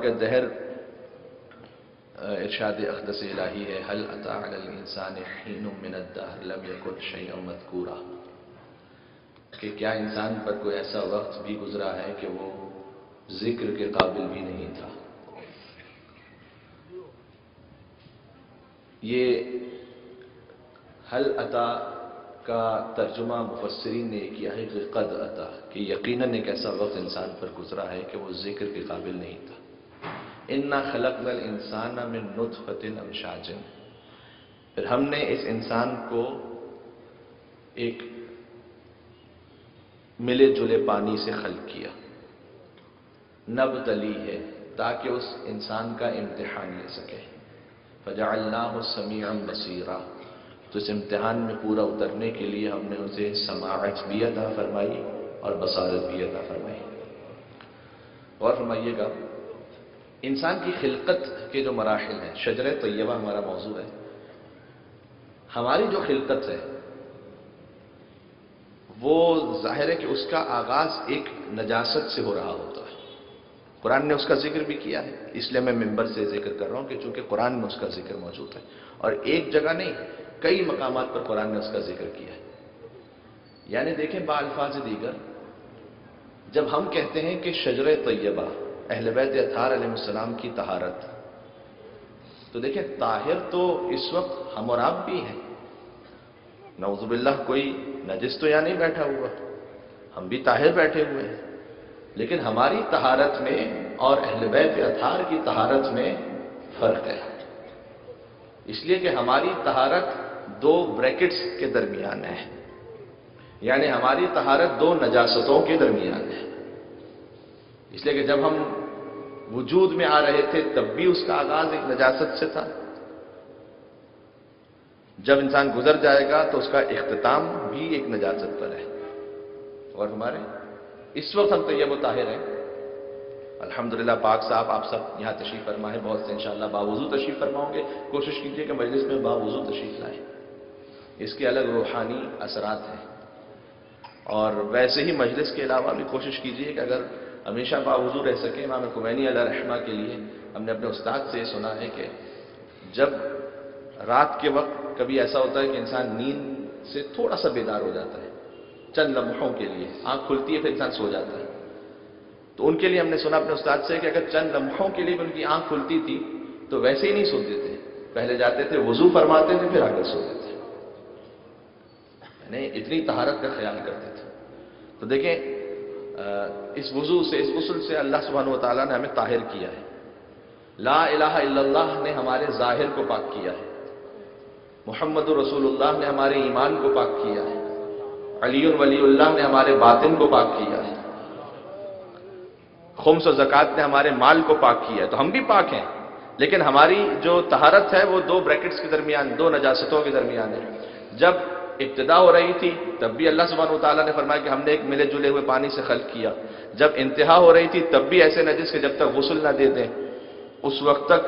मुबारक जहर इरशाद अकदस इलाही है। हल यकुन शैया मदकूरा। कि क्या इंसान पर कोई ऐसा वक्त भी गुजरा है कि वो ज़िक्र के काबिल भी नहीं था? ये हल अता का तर्जुमा मुफसरीन ने किया है कि कद अता, कि यकीनन एक ऐसा वक्त इंसान पर गुजरा है कि वो ज़िक्र के काबिल नहीं था। इन्ना खलक नल इंसान में नुतफतिन अमशाजन फिर हमने इस इंसान को एक मिले जुले पानी से खल किया। नब तली है, ताकि उस इंसान का इम्तिहान ले सके। फजाल्ला समीम बसीरा। तो इस इम्तिहान में पूरा उतरने के लिए हमने उसे समाज भी अदा फरमाई और बसारत भी अदा फरमाई। और फरमाइएगा इंसान की खिलकत के जो मराहल हैं, शजर तय्यबा हमारा मौजू है। हमारी जो खिलकत है, वो ज़ाहिर है कि उसका आगाज़ एक नजासत से हो रहा होता है। कुरान ने उसका ज़िक्र भी किया है, इसलिए मैं मेंबर से ज़िक्र कर रहा हूँ कि चूँकि कुरान में उसका ज़िक्र मौजूद है, और एक जगह नहीं, कई मकाम पर कुरान ने उसका ज़िक्र किया है। यानी देखें बाल्फाज दीगर, जब हम कहते हैं कि शजर तैयबा अहलबैत अथार की तहारत। तो देखें ताहिर तो इस वक्त हम और आप भी हैं। नवजुबिल्ला कोई नजिस तो यहाँ नहीं बैठा हुआ। हम भी ताहिर बैठे हुए हैं। लेकिन हमारी तहारत में और अहलबैत अथार की तहारत में फ़र्क है। इसलिए कि हमारी तहारत दो ब्रैकेट्स के दरमियान है। यानी हमारी तहारत दो नजासतों के दरमियान है। इसलिए कि जब हम वजूद में आ रहे थे, तब भी उसका आगाज़ एक नजासत से था। जब इंसान गुजर जाएगा तो उसका इख्ताम भी एक नजासत पर है। और हमारे, इस वक्त हम तैयब ताहिर हैं। अल्हम्दुलिल्लाह, पाक साहब, आप सब यहाँ तशरीफ़ फरमा है बहुत से इंशाल्लाह बावजू तशरीफ़ फरमाओगे। कोशिश कीजिए कि मजलिस में बावजू तशरीफ़ लाए। इसके अलग रूहानी असरात हैं। और वैसे ही मजलिस के अलावा भी कोशिश कीजिए कि अगर हमेशा बावजू रह सके इमाम कुमैनी रहमा के लिए हमने अपने उस्ताद से सुना है कि जब रात के वक्त कभी ऐसा होता है कि इंसान नींद से थोड़ा सा बेदार हो जाता है, चंद लम्हों के लिए, आँख खुलती है, फिर इंसान सो जाता है। तो उनके लिए हमने सुना अपने उस्ताद से कि अगर चंद लम्हों के लिए भी उनकी आँख खुलती थी तो वैसे ही नहीं सोते थे। पहले जाते थे, वज़ू फरमाते थे, फिर आकर सोते थे। इतनी तहारत का ख्याल करते थे। तो देखें इस वज़ू से, इस गसल से अल्लाह सुबहान तला ने हमें ताहिर किया है। ला इलाहा ने हमारे ज़ाहिर को पाक किया है। मोहम्मद रसूलुल्लाह ने हमारे ईमान को पाक किया है। अली वलील्लाह ने हमारे बातिन को पाक किया है। खुम्स जक़ात ने हमारे माल को पाक किया है। तो हम भी पाक हैं, लेकिन हमारी जो तहारत है वो दो ब्रैकेट्स के दरमियान, दो नजासतों के दरमियान है। जब इब्तदा हो रही थी, तब भी अल्लाह सुबहान तला ने फरमाया कि हमने एक मिले जुले हुए पानी से खल किया। जब इंतहा हो रही थी, तब भी ऐसे नजिस के जब तक गसल ना दे दें, उस वक्त तक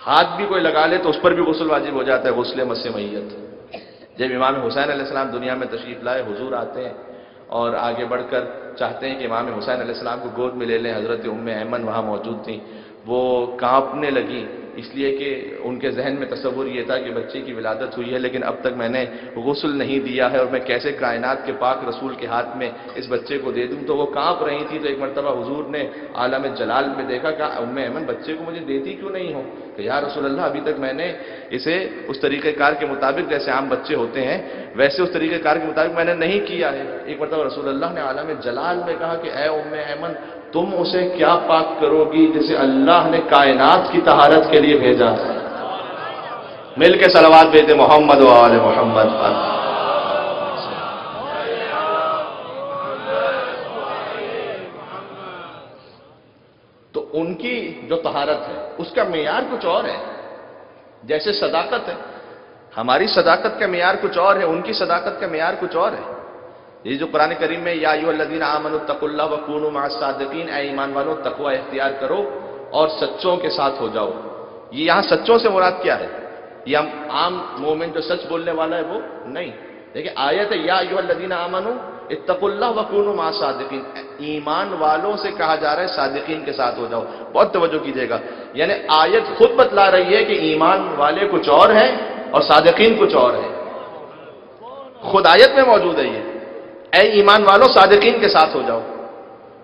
हाथ भी कोई लगा ले तो उस पर भी गसल वाजिब हो जाता है, गसल मस मैत जब इमाम हुसैन आसमाम दुनिया में तशरीफ़ लाए, हुजूर आते हैं और आगे बढ़कर चाहते हैं कि इमाम हुसैन आसमाम को गोद में ले लें, हज़रत उम्म ऐमन वहाँ मौजूद थी। वो कांपने लगी, इसलिए कि उनके जहन में तस्वुर यह था कि बच्चे की विलादत हुई है, लेकिन अब तक मैंने गसल नहीं दिया है और मैं कैसे कायनात के पाक रसूल के हाथ में इस बच्चे को दे दूँ? तो वो काँप रही थी तो एक मरतबा हजूर ने आलम जलाल में देखा कि उम्म अमन बच्चे को मुझे देती क्यों नहीं हो? तो यार रसूल अल्लाह अभी तक मैंने इसे उस तरीक़ेकार के मुताबिक, जैसे आम बच्चे होते हैं, वैसे उस तरीक़ेकार के मुताबिक मैंने नहीं किया है। एक मरतबा रसूल अल्लाह ने आलम जलाल में कहा कि, ए उम्म अमन तुम उसे क्या पाक करोगी जिसे अल्लाह ने कायनात की तहारत के लिए भेजा? मिल के सलवाद भेजे मोहम्मद वाले मोहम्मद। पर तो उनकी जो तहारत है, उसका मैार कुछ और है। जैसे सदाकत है, हमारी सदाकत का मैार कुछ और है, उनकी सदाकत का मैार कुछ और है। ये जो कुरान करीम में, या युल्लदीन आमन तकुल्ला वकून मासादीन ए ईमान वालों, तकवा इख्तियार करो और सच्चों के साथ हो जाओ। ये यहाँ सच्चों से मुराद क्या है? ये हम आम मोमेंट जो सच बोलने वाला है, वो नहीं। देखिए, आयत है, या युल्लदीन आमनु इतकुल्ला वकून मासादीन ईमान वालों से कहा जा रहा है, सादिकीन के साथ हो जाओ। बहुत तवज्जो कीजिएगा। यानी आयत खुद बतला रही है कि ईमान वाले कुछ और हैं और सादिकीन कुछ और हैं। खुद आयत में मौजूद है ये। ए ईमान वालों, सादकीन के साथ हो जाओ।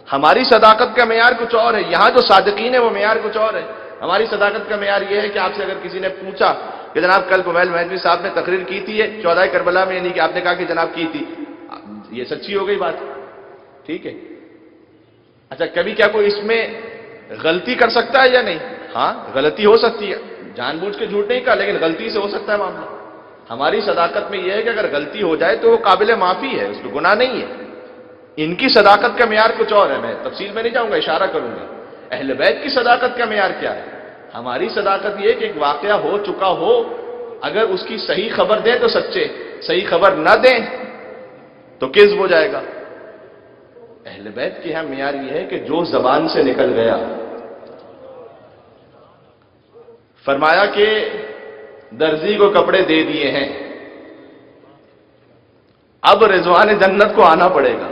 हमारी सदाकत का मैार कुछ और है। यहाँ जो सादकीन है, वो मैार कुछ और है। हमारी सदाकत का मैार यह है कि आपसे अगर किसी ने पूछा कि जनाब, कल कुमैल महदवी साहब ने तकरीर की थी चौदह करबला में, यानी कि आपने कहा कि जनाब की थी। ये सच्ची हो गई बात? ठीक है। अच्छा कभी क्या कोई इसमें गलती कर सकता है या नहीं? हाँ गलती हो सकती है। जानबूझ के झूठ नहीं कहा, लेकिन गलती से हो सकता है मामला। हमारी सदाकत में यह है कि अगर गलती हो जाए तो वो काबिल माफ़ी है, उसमें गुना नहीं है। इनकी सदाकत का मैार कुछ और है, मैं तफसील में नहीं जाऊँगा, इशारा करूँगा। अहल बैत की सदाकत का मैार क्या है? हमारी सदाकत यह कि एक वाक्य हो चुका हो, अगर उसकी सही खबर दें तो सच्चे, सही खबर ना दें तो किस हो जाएगा। अहल बैत की यहाँ मैार यह है कि जो जबान से निकल गया, फरमाया कि दर्जी को कपड़े दे दिए हैं। अब रिजवान जन्नत को आना पड़ेगा।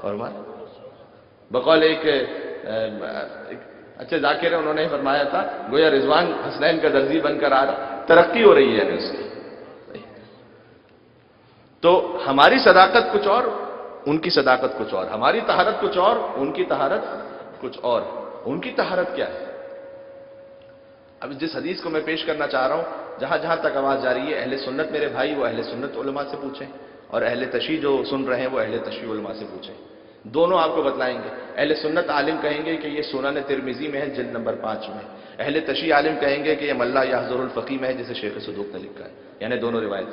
और मान बकौल एक, एक अच्छे जाकिर है उन्होंने फरमाया था गोया रिजवान हसनैन का दर्जी बनकर आ रहा तरक्की हो रही है उसकी। तो हमारी सदाकत कुछ और उनकी सदाकत कुछ और। हमारी तहारत कुछ और उनकी तहारत कुछ और। उनकी तहारत क्या है? अब जिस हदीस को मैं पेश करना चाह रहा हूँ, जहाँ जहाँ तक आवाज़ जा रही है, अहले सुन्नत मेरे भाई, वो अहले सुन्नत उलमा से पूछें, और अहले तशी जो सुन रहे हैं, वो अहले तशी उलमा से पूछें। दोनों आपको बतलाएँगे। अहले सुन्नत आलिम कहेंगे कि ये सोना तिरमिजी में है, जिल्द नंबर पाँच में। अहले तशी आलिम कहेंगे कि मल्ला या हजरुल फकी में है, जिसे शेख सदूक ने लिखा है। यानी दोनों रिवायत।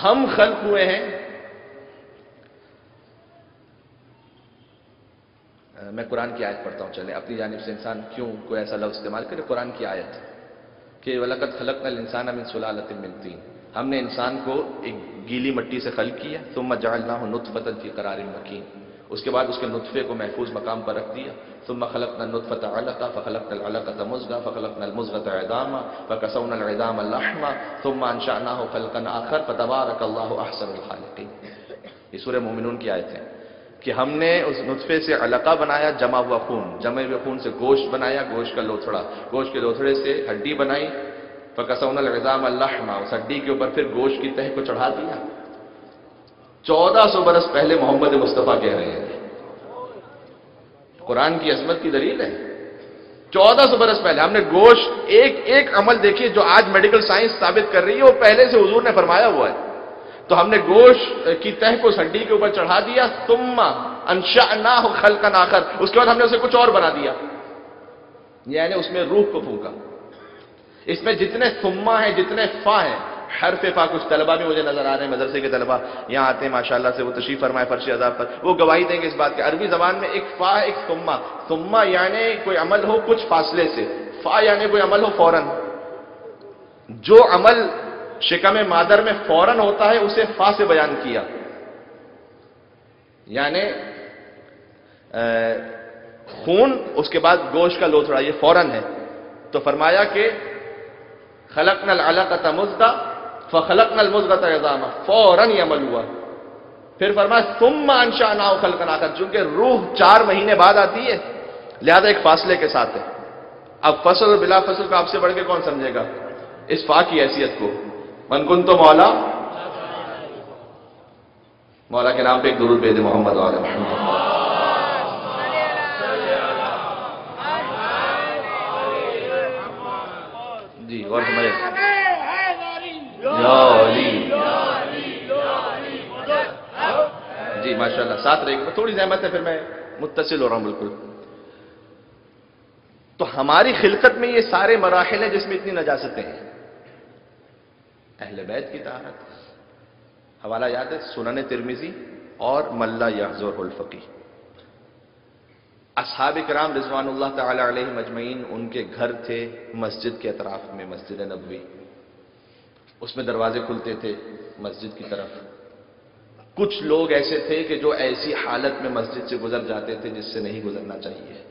हम खल्क हुए हैं मैं कुरान की आयत पढ़ता हूँ, चले, अपनी जानब से इंसान क्यों कोई ऐसा लफ्ज इस्तेमाल करे? कुरान की आयत। कि वलकत खलक नल इंसान अमिन सुलालत मिलती हमने इंसान को एक गीली मट्टी से खल किया तुम जालना हो नुतफ़तन की करार मकीन। उसके बाद उसके नुतफ़े को महफूज मकाम पर रख दिया। तुम खलक न नुतफ़त अलका फ़लक अलकत मुजगा फ़लक नल मुजगत ऐदामा फ़कसौन ऐदाम तुम अनशाना हो खलकन आखर फ़तबारक अल्लाह अहसन खालिकी ये सूर्य मोमिन की आयत। कि हमने उस नुतफे से अलका बनाया, जमा हुआ खून। जमे हुए खून से गोश्त बनाया, गोश्त का लोथड़ा। गोश्त के लोथड़े से हड्डी बनाई। फ़कसौन अलज़ाम अल्लाहमा, उस हड्डी के ऊपर फिर गोश्त की तह को चढ़ा दिया। चौदह सौ बरस पहले मोहम्मद मुस्तफ़ा कह रहे हैं। कुरान की अजमत की दलील है। चौदह सौ बरस पहले हमने गोश्त, एक एक अमल देखिए जो आज मेडिकल साइंस साबित कर रही है, वो पहले से हजूर ने फरमाया हुआ है। तो हमने गोश की तह को हड्डी के ऊपर चढ़ा दिया तुम्मा अंशा ना हो खल का नाखर उसके बाद हमने उसे कुछ और बना दिया। यानी उसमें रूह को फूका। इसमें जितने तुम्मा है, जितने फा है, हर फा कुछ तलबा भी मुझे नज़र आ रहे हैं, मदरसे के तलबा। यहाँ आते हैं, माशाल्लाह से वो तशीफ फरमाए फर्श अजाब पर। वो गवाही देंगे इस बात के। अरबी जबान में एक फा, एक तुम्मा तुम्मा यानी कोई अमल हो कुछ फासले से। फा यानी कोई अमल हो फ़ौरन। जो अमल शिकम मादर में फ़ौरन होता है, उसे फा से बयान किया। यानी खून, उसके बाद गोश का लोथड़ा ये फ़ौरन है। तो फरमाया कि खलक नल अलकत मुजदा फलक नल मुजगत एजामा फ़ौरन ही अमल हुआ। फिर फरमाया तुम अंशा नाव खलकनाकर चूँकि रूह चार महीने बाद आती है, लिहाजा एक फासले के साथ है। अब फ़सल और बिला फ़सल को आपसे बढ़ के कौन समझेगा? इस फा की हैसियत को। मनकुन तो मौला। मौला के नाम पे एक दुरुद भेजे मोहम्मद वाले जी, और जी, माशाल्लाह, साथ रहेगी थोड़ी जहमत है, फिर मैं मुतसिल हो रहा हूँ, बिल्कुल। तो हमारी खिलकत में ये सारे मराहल हैं जिसमें इतनी नजासतें हैं। अहल बैत की तहारत हवाला याद है, सुनन तिरमिजी और मल्ला यहजोर फ़की। असहाब कराम रिजवान मजमैन उनके घर थे मस्जिद के अतराफ में, मस्जिद नबवी। उसमें दरवाजे खुलते थे मस्जिद की तरफ़। कुछ लोग ऐसे थे कि जो ऐसी हालत में मस्जिद से गुजर जाते थे जिससे नहीं गुजरना चाहिए।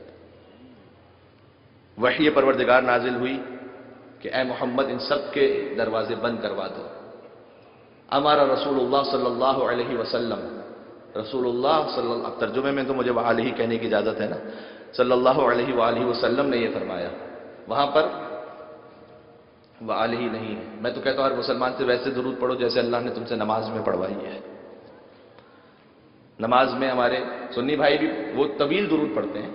वही परवरदिगार नाजिल हुई। कि ए मोहम्मद, इन सब के दरवाजे बंद करवा दो। हमारा रसूलुल्लाह सल्लल्लाहु अलैहि वसल्लम अब तर्जुमे में तो मुझे वाल ही कहने की इजाज़त है ना? सल्लल्लाहु अलैहि ने यह फरमाया। वहाँ पर वाल ही नहीं है। मैं तो कहता हूँ, हर मुसलमान से वैसे ज़रूर पढ़ो जैसे अल्लाह ने तुमसे नमाज़ में पढ़वाई है। नमाज़ में हमारे सुन्नी भाई भी वो तवील दुरूद पढ़ते हैं।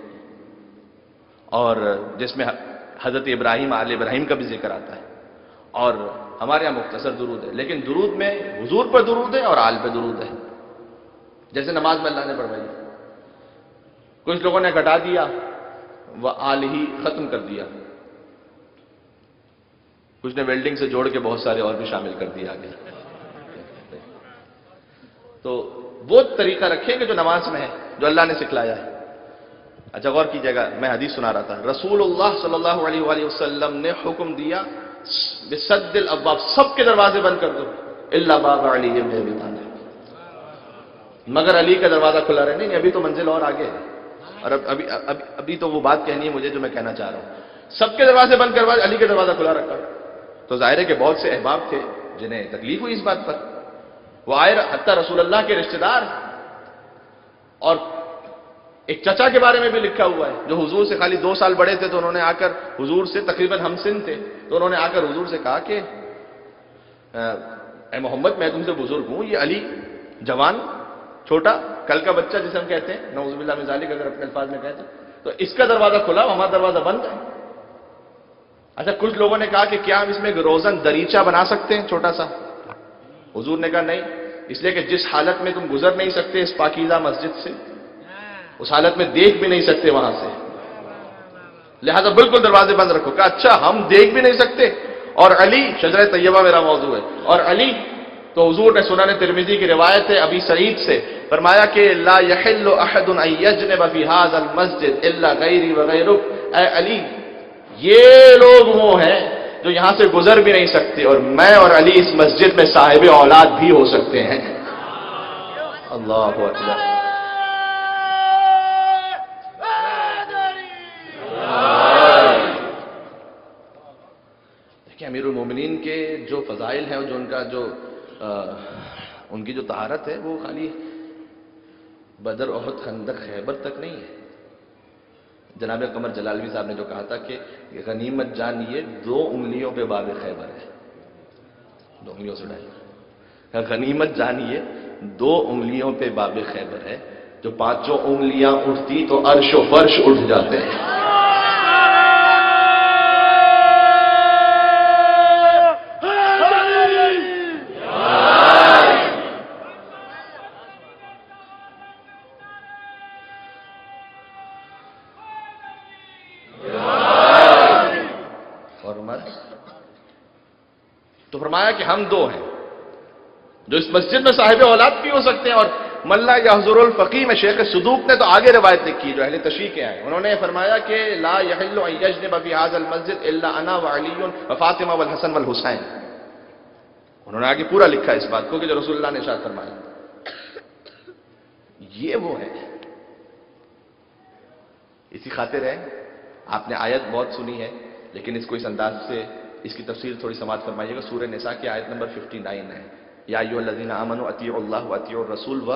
और जिसमें हज़रत इब्राहिम, आल इब्राहिम का भी ज़िक्र आता है। और हमारे यहाँ मुख्तसर दुरूद है। लेकिन दुरूद में हजूर पर दुरूद है और आल पर दुरूद है। जैसे नमाज़ में अल्लाह ने पढ़वाई कुछ लोगों ने घटा दिया, वह आल ही खत्म कर दिया। कुछ ने वेल्डिंग से जोड़ के बहुत सारे और भी शामिल कर दिया आगे। तो वो तरीका रखेंगे जो नमाज़ में है, जो अल्लाह ने सिखलाया है। अच्छा गौर की जगह मैं हदीस सुना रहा था। रसूलुल्लाह सल्लल्लाहु अलैहि वसल्लम ने हुक्म दिया, बिसद्दिल अब्बाब, सबके दरवाजे बंद कर दो। अली मगर अली का दरवाज़ा खुला रहे। नहीं, अभी तो मंजिल और आगे है। और अब, अभी अभी अभी तो वो बात कहनी है मुझे, जो मैं कहना चाह रहा हूँ। सबके दरवाजे बंद करवा, अली का दरवाज़ा खुला रखा। तो ज़ाहिर है कि बहुत से अहबाब थे, जिन्हें तकलीफ़ हुई इस बात पर। वो आए, हत्या रसूलुल्लाह के रिश्तेदार। और एक चचा के बारे में भी लिखा हुआ है, जो हुजूर से खाली दो साल बड़े थे तो उन्होंने आकर हुजूर से, तकरीबन हमसिन थे तो उन्होंने आकर हुजूर से कहा कि मोहम्मद, मैं तुमसे बुज़ुर्ग हूँ, ये अली जवान, छोटा, कल का बच्चा जिसे हम कहते हैं नौजुबिल्ला मिजालिक अगर अपने अल्फाज में कहते तो इसका दरवाज़ा खुला, हमारा दरवाज़ा बंद है। अच्छा कुछ लोगों ने कहा कि क्या हम इसमें रोजन दरीचा बना सकते हैं, छोटा सा? हुजूर ने कहा, नहीं, इसलिए कि जिस हालत में तुम गुजर नहीं सकते, इस पाकिजा मस्जिद से उस हालत में देख भी नहीं सकते वहाँ से। लिहाजा बिल्कुल दरवाजे बंद रखो। क्या अच्छा हम देख भी नहीं सकते। और अली शजर तैयबा मेरा मौजू है। और अली तो हजूर ने सुना तिरमिजी की रिवायत है अभी सईद से। फरमाया कि ला मस्जिद गैरी अली ये लोग वो हैं जो यहाँ से गुजर भी नहीं सकते और मैं और अली इस मस्जिद में साहिब औलाद भी हो सकते हैं। अल्लाह अकबर। अमीर मोमिन के जो फ़जाइल हैं जो उनका जो आ, उनकी जो तहारत है वो खाली बदर अहद खंदक खैबर तक नहीं है। जनाब कमर जलालवी साहब ने जो कहा था कि गनीमत जानिए दो उंगलियों पे बाब खैबर है। दो उंगलियों से उठाइए गनीमत जानिए दो उंगलियों पे बाब खैबर है जो पाँचों उंगलियाँ उठती तो अर्श फर्श उठ जाते हैं। फरमाया कि हम दो हैं, जो इस मस्जिद में साहिब औलाद भी हो सकते हैं और मल्ला यहजुल फ़की में शेख सदूक ने तो आगे रवायत लिखी जो अहले तशी के आए उन्होंने फरमाया कि ला यजन बफी हाजल मस्जिद अना वली फातिमा वल हसन वल हुसैन। उन्होंने आगे पूरा लिखा इस बात को कि जो रसुल्ला ने शायद फरमाया। ये वो है। इसी खातिर है, आपने आयत बहुत सुनी है, लेकिन इसको इस अंदाज से इसकी तफसीर थोड़ी समाज फरमाइएगा। सूर्य निसा की आयत नंबर 59 है। या यूल्लिन अमन अती अती रसूल व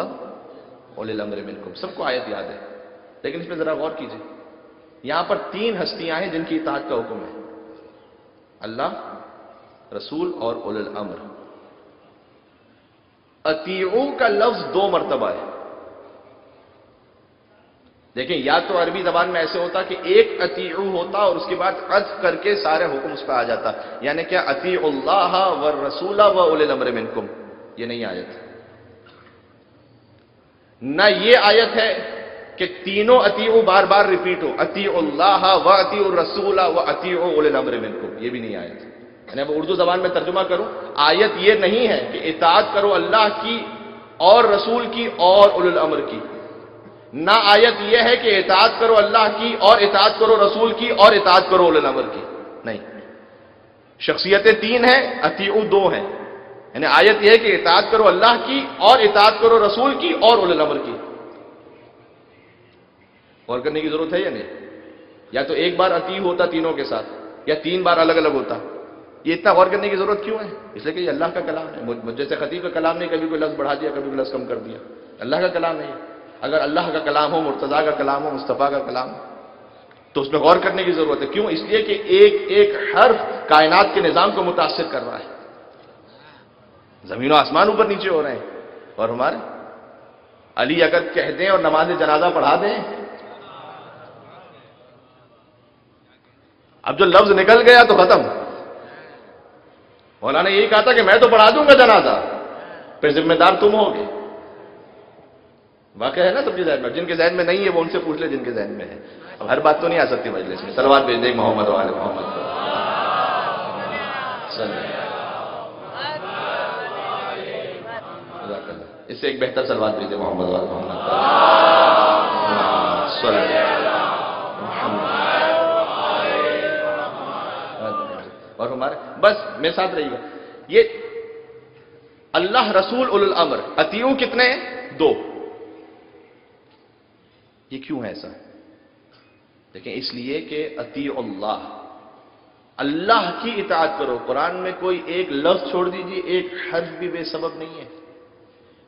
ओलमर मिनकुम। सबको आयत याद है। लेकिन इसमें जरा गौर कीजिए। यहाँ पर तीन हस्तियाँ हैं जिनकी इतात का हुक्म है। अल्लाह, रसूल और उल अमर अतीऊ का लफ्ज दो मरतबा है। देखें, या तो अरबी जबान में ऐसे होता कि एक अतीऊ होता और उसके बाद अज करके सारे हुक्म उस पर आ जाता। यानी क्या? अती अल्लाह व रसूला व उलमर मिनकुम। ये नहीं आयत न ये आयत है कि तीनों अतीऊ बार बार रिपीट हो। अती अल्लाह व अती रसूला व अती उलमर मिनकुम। ये भी नहीं आयत यानी अब उर्दू जबान में तर्जुमा करूँ, आयत ये नहीं है कि इतात करो अल्लाह की और रसूल की और उल अमर की। ना आयत यह है कि इतात करो अल्लाह की और इतात करो रसूल की और इतात करो उलमर की। नहीं। शख्सियतें तीन हैं अतीउ दो हैं। यानी आयत यह है कि इतात करो अल्लाह की और इतात करो रसूल की और उलमर की। और करने की ज़रूरत है या नहीं? या तो एक बार अती होता तीनों के साथ, या तीन बार अलग अलग होता। ये इतना गौर करने की ज़रूरत क्यों है? इसलिए कि अल्लाह का कलाम है। जैसे खतीब का कलाम नहीं कभी कोई लफ्ज बढ़ा दिया, कभी कोई लफ्ज कम कर दिया। अल्लाह का कलाम नहीं है अगर अल्लाह का कलाम हो, मुर्तज़ा का कलाम हो, मुस्तफ़ा का कलाम हो तो उसमें गौर करने की ज़रूरत है। क्यों? इसलिए कि एक एक हर्फ कायनात के निज़ाम को मुतासर कर रहा है। ज़मीन आसमान ऊपर नीचे हो रहे हैं। और हमारे अली अगर कह दें और नमाज़ जनाजा पढ़ा दें। अब जो लफ्ज निकल गया तो खत्म। मौलाना यही कहा था कि मैं तो पढ़ा दूँगा जनाजा। फिर जिम्मेदार तुम होगे। वाकई है ना सबके जहन में? जिनके जहन में नहीं है, वो उनसे पूछ ले जिनके जहन में है। अब हर बात तो नहीं आ सकती मजलिस में। सलवार भेज दें मोहम्मद वाले मोहम्मद इससे एक बेहतर सलवार भेजे मोहम्मद वाले मोहम्मद और हमारे बस, मेरे साथ रहिएगा। ये अल्लाह रसूल उल अमर। अतीयू कितने दो। ये क्यों है ऐसा? देखें, इसलिए कि अती अल्लाह। अल्लाह की इतात करो। कुरान में कोई एक लफ्ज छोड़ दीजिए, एक हद भी बेसबब नहीं है।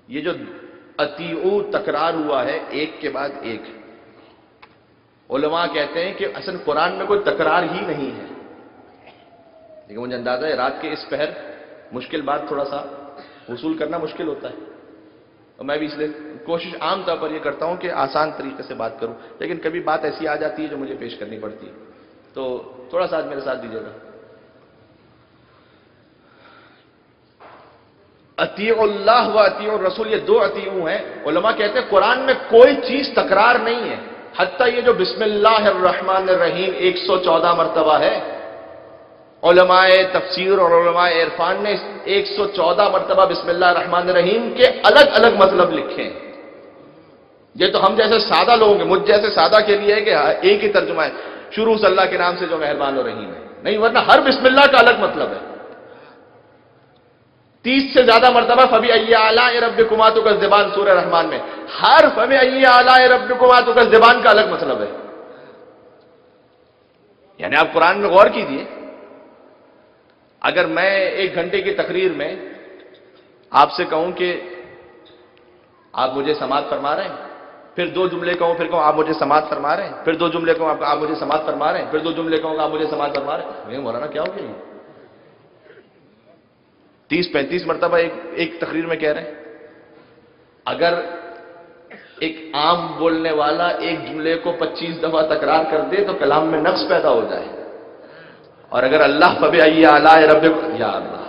ये जो अतीऊ तकरार हुआ है, एक के बाद एक। उलमा कहते हैं कि असल कुरान में कोई तकरार ही नहीं है। लेकिन मुझे अंदाज़ा है, रात के इस पहर मुश्किल बात थोड़ा सा वसूल करना मुश्किल होता है। और मैं भी इसलिए कोशिश आमतौर पर यह करता हूँ कि आसान तरीके से बात करूँ, लेकिन कभी बात ऐसी आ जाती है जो मुझे पेश करनी पड़ती है। तो थोड़ा सा आज मेरे साथ दीजिएगा। अतील्लाह व अती रसूल, ये दो अतीऊ हैं। उलमा कहते हैं, कुरान में कोई चीज़ तकरार नहीं है। हत्या ये जो बिस्मिल्लाहमान रहीम 114 मरतबा है। उलमाए तफसीर और उलमाए इरफान ने 114 मरतबा बिस्मिल्लाहमान रहीम के अलग अलग मतलब लिखे हैं। ये तो हम जैसे सादा लोग हैं मुझ जैसे सादा के लिए है कि हाँ, एक ही तर्जुमा है। शुरू सल्लाह के नाम से जो मेहरबान और रहीम है। नहीं वरना हर बिस्मिल्लाह का अलग मतलब है। तीस से ज़्यादा मरतबा फबी अला रब कुमात का जबान सूर रहमान में। हर फबी अला रब कुमात का जबान का अलग मतलब है। यानी आप कुरान में गौर कीजिए। अगर मैं एक घंटे की तकरीर में आपसे कहूँ कि आप मुझे समाज फरमा रहे हैं फिर दो जुमले कहूँ फिर कहूँ आप मुझे समाज फरमा रहे हैं। फिर दो जुमले कहूँ आप, मुझे समाज फरमा रहे हैं। फिर दो जुमले कहूँ आप मुझे समाज फरमा रहे हैं। मौलाना क्या हो गया तीस पैंतीस मरतबा एक, एक तकरीर में कह रहे हैं। अगर एक आम बोलने वाला एक जुमले को 25 दफ़ा तकरार कर दे तो कलाम में नफ्स पैदा हो जाए। और अगर अल्लाह फबे आइए अला रब या अल्लाह।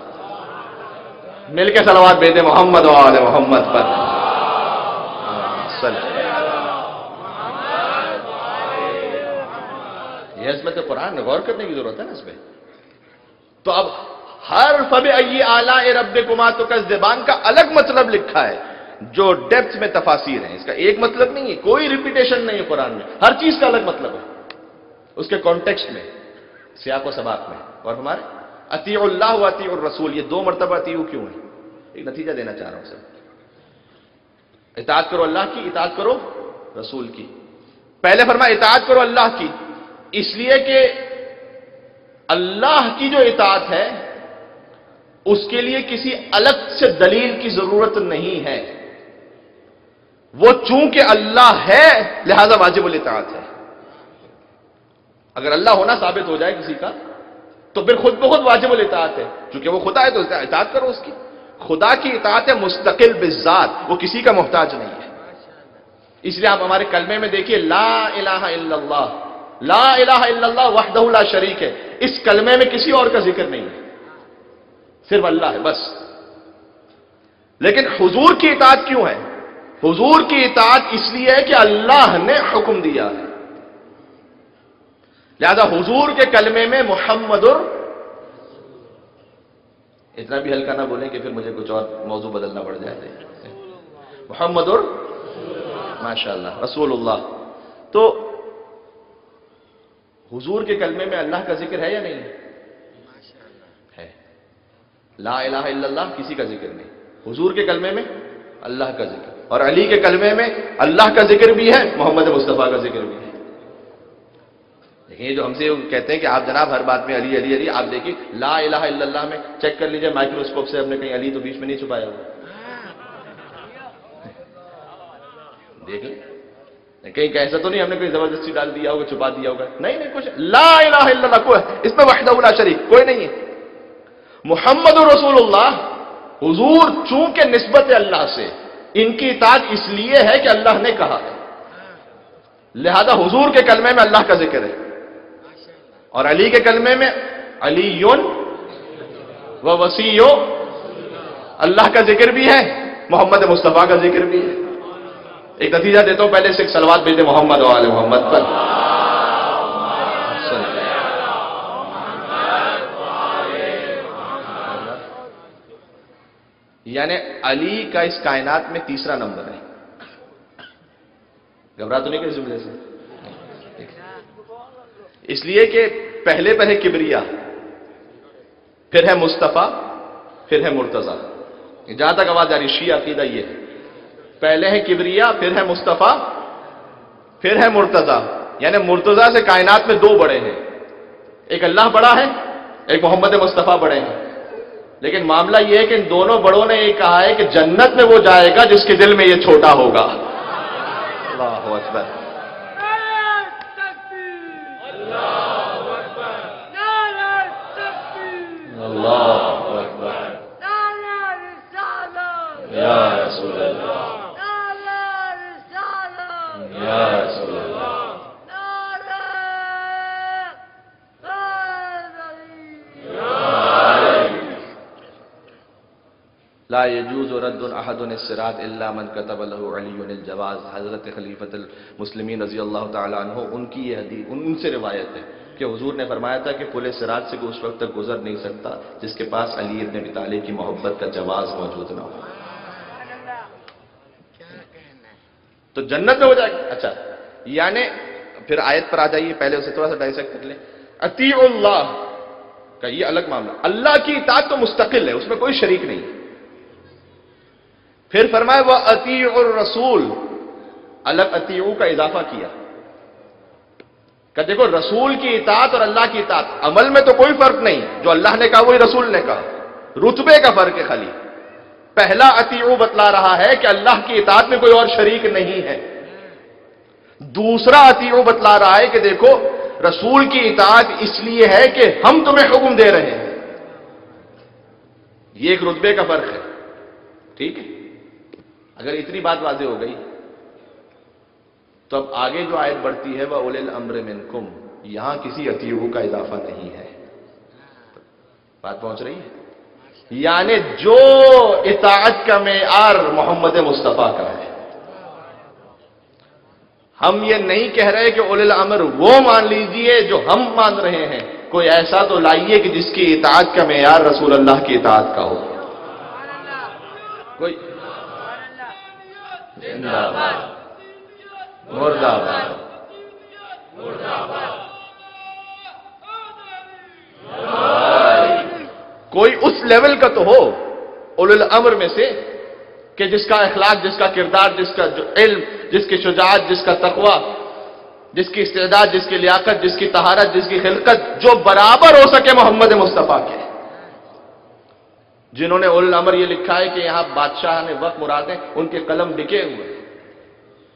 सलवात भेजे मोहम्मद वाले मोहम्मद पर। ये इसमें तो कुरान गौर करने की ज़रूरत है ना इसमें। तो अब हर फब अई आला रब कुमा तो का जबान का अलग मतलब लिखा है, जो डेप्थ में तफासिर है। इसका एक मतलब नहीं है, कोई रिपीटेशन नहीं है कुरान में। हर चीज़ का अलग मतलब है। उसके कॉन्टेक्स्ट में सियाको सबाक में। और हमारे अतील्लाह अती और रसूल ये दो मरतबा अतीयू क्यों है? एक नतीजा देना चाह रहा हूँ सर इतात करो अल्लाह की इतात करो रसूल की। पहले फरमा इतात करो अल्लाह की। इसलिए कि अल्लाह की जो इतात है, उसके लिए किसी अलग से दलील की ज़रूरत नहीं है। वो चूँकि अल्लाह है, लिहाजा वाजिबुल इतात है। अगर अल्लाह होना साबित हो जाए किसी का तो फिर खुद बहुत वाजिबुल इतात है। चूँकि वो खुदा है तो इतात करो उसकी। खुदा की इतात है मुस्तकिल बिजात वो किसी का मोहताज नहीं है। इसलिए आप हमारे कलमे में देखिए, ला इलाहा इल्लल्लाह। ला इल्लल्लाह वहदहुल्ला शरीक है। इस कलमे में किसी और का ज़िक्र नहीं है। सिर्फ़ अल्लाह है, बस। लेकिन हुजूर की इतात क्यों है? हुजूर की इतात इसलिए है कि अल्लाह ने हुक्म दिया है। लिहाजा हुजूर के कलमे में मोहम्मदुर इतना भी हल्का ना बोलें कि फिर मुझे कुछ और मौजू बदलना पड़ जाए। मोहम्मदुर माशा रसूलुल्लाह। तो हुजूर के कलमे में अल्लाह का ज़िक्र है या नहीं? है। ला इलाहा इल्लल्लाह किसी का ज़िक्र नहीं। हुजूर के कलमे में अल्लाह का ज़िक्र। और अली के कलमे में अल्लाह का ज़िक्र भी है मोहम्मद मुस्तफ़ा का ज़िक्र भी है। देखिए जो हमसे कहते हैं कि आप जनाब हर बात में अली अली अली आप देखिए ला इलाहा इल्लल्लाह में चेक कर लीजिए माइक्रोस्कोप से हमने कहीं अली तो बीच में नहीं छुपाया हुआ। देख लें। कहीं ऐसा तो नहीं, हमने कोई ज़बरदस्ती डाल दिया होगा, छुपा दिया होगा। नहीं नहीं, कुछ ला को इसमें वहदउला शरीक, कोई नहीं है। मोहम्मद रसूलुल्लाह, हुजूर चूँकि निस्बत अल्लाह से, इनकी इताद इसलिए है कि अल्लाह ने कहा है। लिहाजा हुजूर के कलमे में अल्लाह का ज़िक्र है। और अली के कलमे में अली व वसीयो, अल्लाह का ज़िक्र भी है, मोहम्मद मुस्तफ़ा का ज़िक्र भी है। एक नतीजा देता हूँ, पहले से एक सलवात भेजे मोहम्मद वाले मोहम्मद पर। यानी अली का इस कायनात में तीसरा नंबर है। घबरा तो नहीं कर जुमले से? इसलिए कि पहले पर है किबरिया, फिर है मुस्तफ़ा, फिर है मुर्तज़ा। जहाँ तक आवाज़ आ रही शी अकीदा ये है। पहले है किबरिया फिर है मुस्तफ़ा फिर है मुर्तज़ा। यानी मुर्तज़ा से कायनात में दो बड़े हैं। एक अल्लाह बड़ा है एक मोहम्मद मुस्तफ़ा बड़े हैं। लेकिन मामला यह है कि इन दोनों बड़ों ने ये कहा है कि जन्नत में वो जाएगा जिसके दिल में यह छोटा होगा। अल्लाह अकबर। अल्लाह अकबर या रसूल अल्लाह या रसूल अल्लाह ला यजूज रद्दुन अहदुन सिरात इल्ला मन कतब लहु अलीयुन जवाज हज़रत खलीफत मुस्लिमीन रज़ी अल्लाह अन्हु उनकी ये हदीस उनसे रिवायत है कि हुजूर ने फरमाया था कि पुलिस सिरात से उस वक्त तक गुजर नहीं सकता जिसके पास अली इब्न अबी की मोहब्बत का जवाज मौजूद ना हो तो जन्नत में हो जाएगा अच्छा यानी फिर आयत पर आ जाइए पहले उसे थोड़ा सा डाइसेक्ट कर ले अतीउल्लाह का ये अलग मामला अल्लाह की इतात तो मुस्तकिल है उसमें कोई शरीक नहीं फिर फरमाए वह अती और रसूल। अलग अतीऊ का इजाफा किया। देखो, रसूल की इतात और अल्लाह की इतात, अमल में तो कोई फ़र्क नहीं। जो अल्लाह ने कहा, वही रसूल ने कहा। रुतबे का फ़र्क है खाली। पहला अतीऊ बतला रहा है कि अल्लाह की इतात में कोई और शरीक नहीं है। दूसरा अतीऊ बतला रहा है कि देखो, रसूल की इतात इसलिए है कि हम तुम्हें हुक्म दे रहे हैं। यह एक रुतबे का फ़र्क है। ठीक है? अगर इतनी बात वाजे हो गई तो अब आगे जो आयत बढ़ती है, वह उलिल अम्र मिनकुम, यहाँ किसी अतीहू का इजाफा नहीं है। बात पहुँच रही है? यानी जो इताअत का मैार मोहम्मद मुस्तफ़ा का है, हम ये नहीं कह रहे कि उलिल अमर वो मान लीजिए जो हम मान रहे हैं। कोई ऐसा तो लाइए कि जिसकी इताअत का मैार रसूल अल्लाह की इताअत का हो। कोई जिंदाबाद। मुर्दाबाद। कोई उस लेवल का तो हो उल अमर में से, कि जिसका अखलाक, जिसका किरदार, जिसका जो इल्म, जिसकी शुजात, जिसका तकवा, जिसकी इस्तेदाद, जिसकी लियाकत, जिसकी तहारत, जिसकी खिलकत, जो बराबर हो सके मोहम्मद मुस्तफ़ा के। जिन्होंने उल अमर ये लिखा है कि यहाँ बादशाह ने वक्त मुरादें, उनके कलम बिके हुए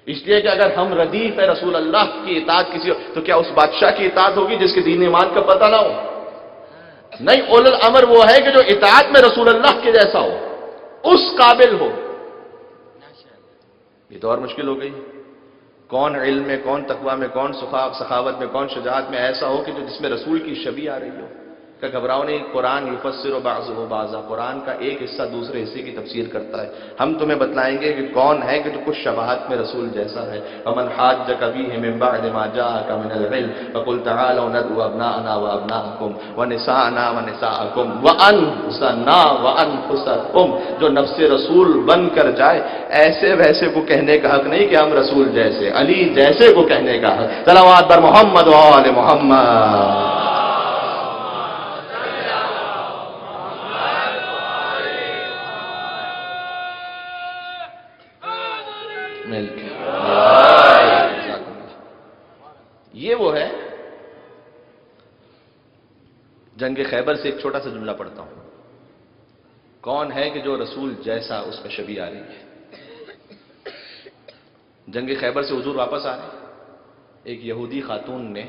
इसलिए कि अगर हम रदीफ है रसूल अल्लाह की इतात किसी तो क्या उस बादशाह की इतात होगी जिसके दीन ईमान का पता ना हो? नहीं, उल अमर वो है कि जो इतात में रसूल अल्लाह के जैसा हो। उस काबिल हो। ये तो और मुश्किल हो गई। कौन इल्म में, कौन तकवा में, कौन सखावत में, कौन शुजात में ऐसा हो कि जो जिसमें रसूल की शबी आ रही हो। का घबराओ नहीं, कुरान युफसर बाज़ बाजा। कुरान का एक हिस्सा दूसरे हिस्से की तफसीर करता है। हम तुम्हें बतलाएँगे कि कौन है कि जो कुछ शबाहत में रसूल जैसा है। अमन हाज कभी है का मिनल बकुल तबना व अबनाकुम व निसाना व निसाकुम व अनसना व अनफुसकुम। जो नफ्स रसूल बन कर जाए, ऐसे वैसे को कहने का हक नहीं कि हम रसूल जैसे, अली जैसे को कहने का हक। सलावात पर मोहम्मद वाल मोहम्मद। ये वो है, जंग खैबर से एक छोटा सा जुमला पढ़ता हूँ। कौन है कि जो रसूल जैसा उसमें शबी आ रही है? जंग खैबर से हजूर वापस आ रहे एक यहूदी खातून ने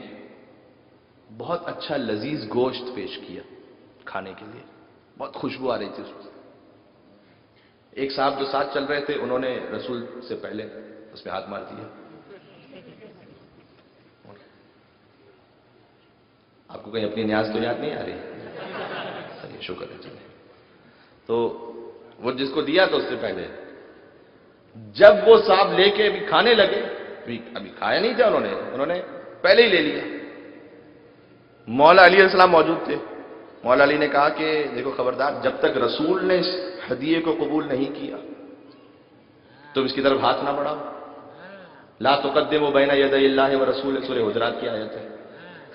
बहुत अच्छा लजीज गोश्त पेश किया खाने के लिए। बहुत खुशबू आ रही थी उसमें एक साहब जो साथ चल रहे थे, उन्होंने रसूल से पहले उसमें हाथ मार दिया। आपको कहीं अपनी न्याज तो याद नहीं आ रही? सही शुक्र है चले तो वो जिसको दिया था उससे पहले, जब वो सांप लेके अभी खाने लगे, अभी अभी खाया नहीं था उन्होंने उन्होंने पहले ही ले लिया। मौला अली अलैहिस्सलाम मौजूद थे। मौला अली ने कहा कि, देखो खबरदार, जब तक रसूल ने इस हदिये को कबूल नहीं किया, तुम इसकी तरफ़ हाथ ना बढ़ाओ। ला तो कद्दे वो बैना यद व रसूल सूर्य हजरात की आयत है।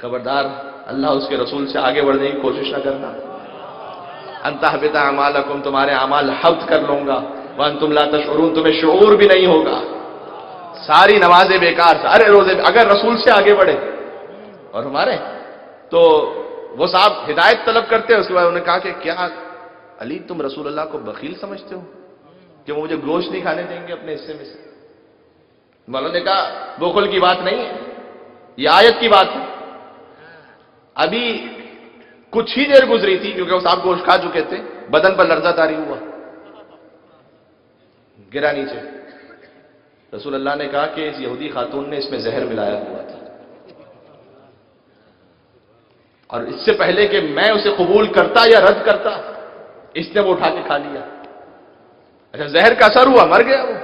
खबरदार, अल्लाह उसके रसूल से आगे बढ़ने की कोशिश ना करना अंतबिता अमालकुम, तुम्हारे अमाल हफ्त कर लूँगा। वन तुम ला तशरून, तुम्हें शूर भी नहीं होगा। सारी नमाजें बेकार सारे रोज़े, अगर रसूल से आगे बढ़े और हमारे तो वो साहब हिदायत तलब करते हैं, उसके बाद उन्होंने कहा कि क्या अली, तुम रसूल अल्लाह को बकील समझते हो? कि वो मुझे गोश्त नहीं खाने देंगे अपने हिस्से में से? मौलाना ने कहा बोखुल की बात नहीं है। ये आयत की बात है। अभी कुछ ही देर गुजरी थी, क्योंकि वो साहब गोश खा चुके थे, बदन पर लर्जा तारी हुआ। गिरा नीचे। रसूल अल्लाह ने कहा कि इस यहूदी खातून ने इसमें जहर मिलाया हुआ था। और इससे पहले कि मैं उसे कबूल करता या रद्द करता, इसने वो उठा के खा लिया। अच्छा जहर का असर हुआ, मर गया वो।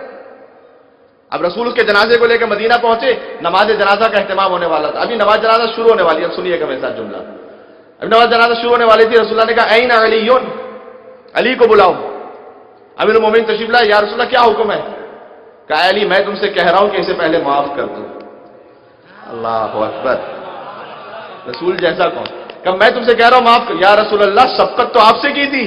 अब रसूल उसके जनाजे को लेकर मदीना पहुँचे नमाज़ जनाजा का अहतमाम होने वाला था। अभी नमाज़ जनाजा शुरू होने वाली अब सुनिएगा मेरे साथ जुमला। अभी नमाज़ जनाजा शुरू होने वाली थी। रसुल्ला ने कहा, ऐन अली योन अली को बुलाओ। अमीर मोमिन तशीबला या रसुल्ला क्या हुक्म है? कहा, अली, मैं तुमसे कह रहा हूँ कि इसे पहले माफ़ कर दो। अल्लाह अकबर। रसूल जैसा कौन? कब मैं तुमसे कह रहा हूँ, माफ़ या रसूल अल्लाह सबकत तो आपसे की थी।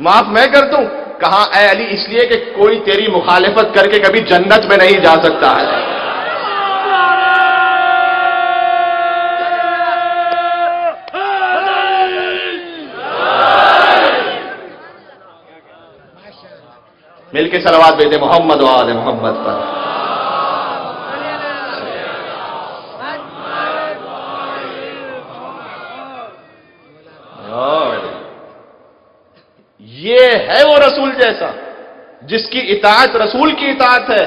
माफ़ मैं कर दूँ कहा ए अली? इसलिए कि कोई तेरी मुखालिफत करके कभी जन्नत में नहीं जा सकता है। मिलके सलावाद भेजे मोहम्मद वाले मोहम्मद पर। ये है वो रसूल जैसा, जिसकी इतात रसूल की इतात है।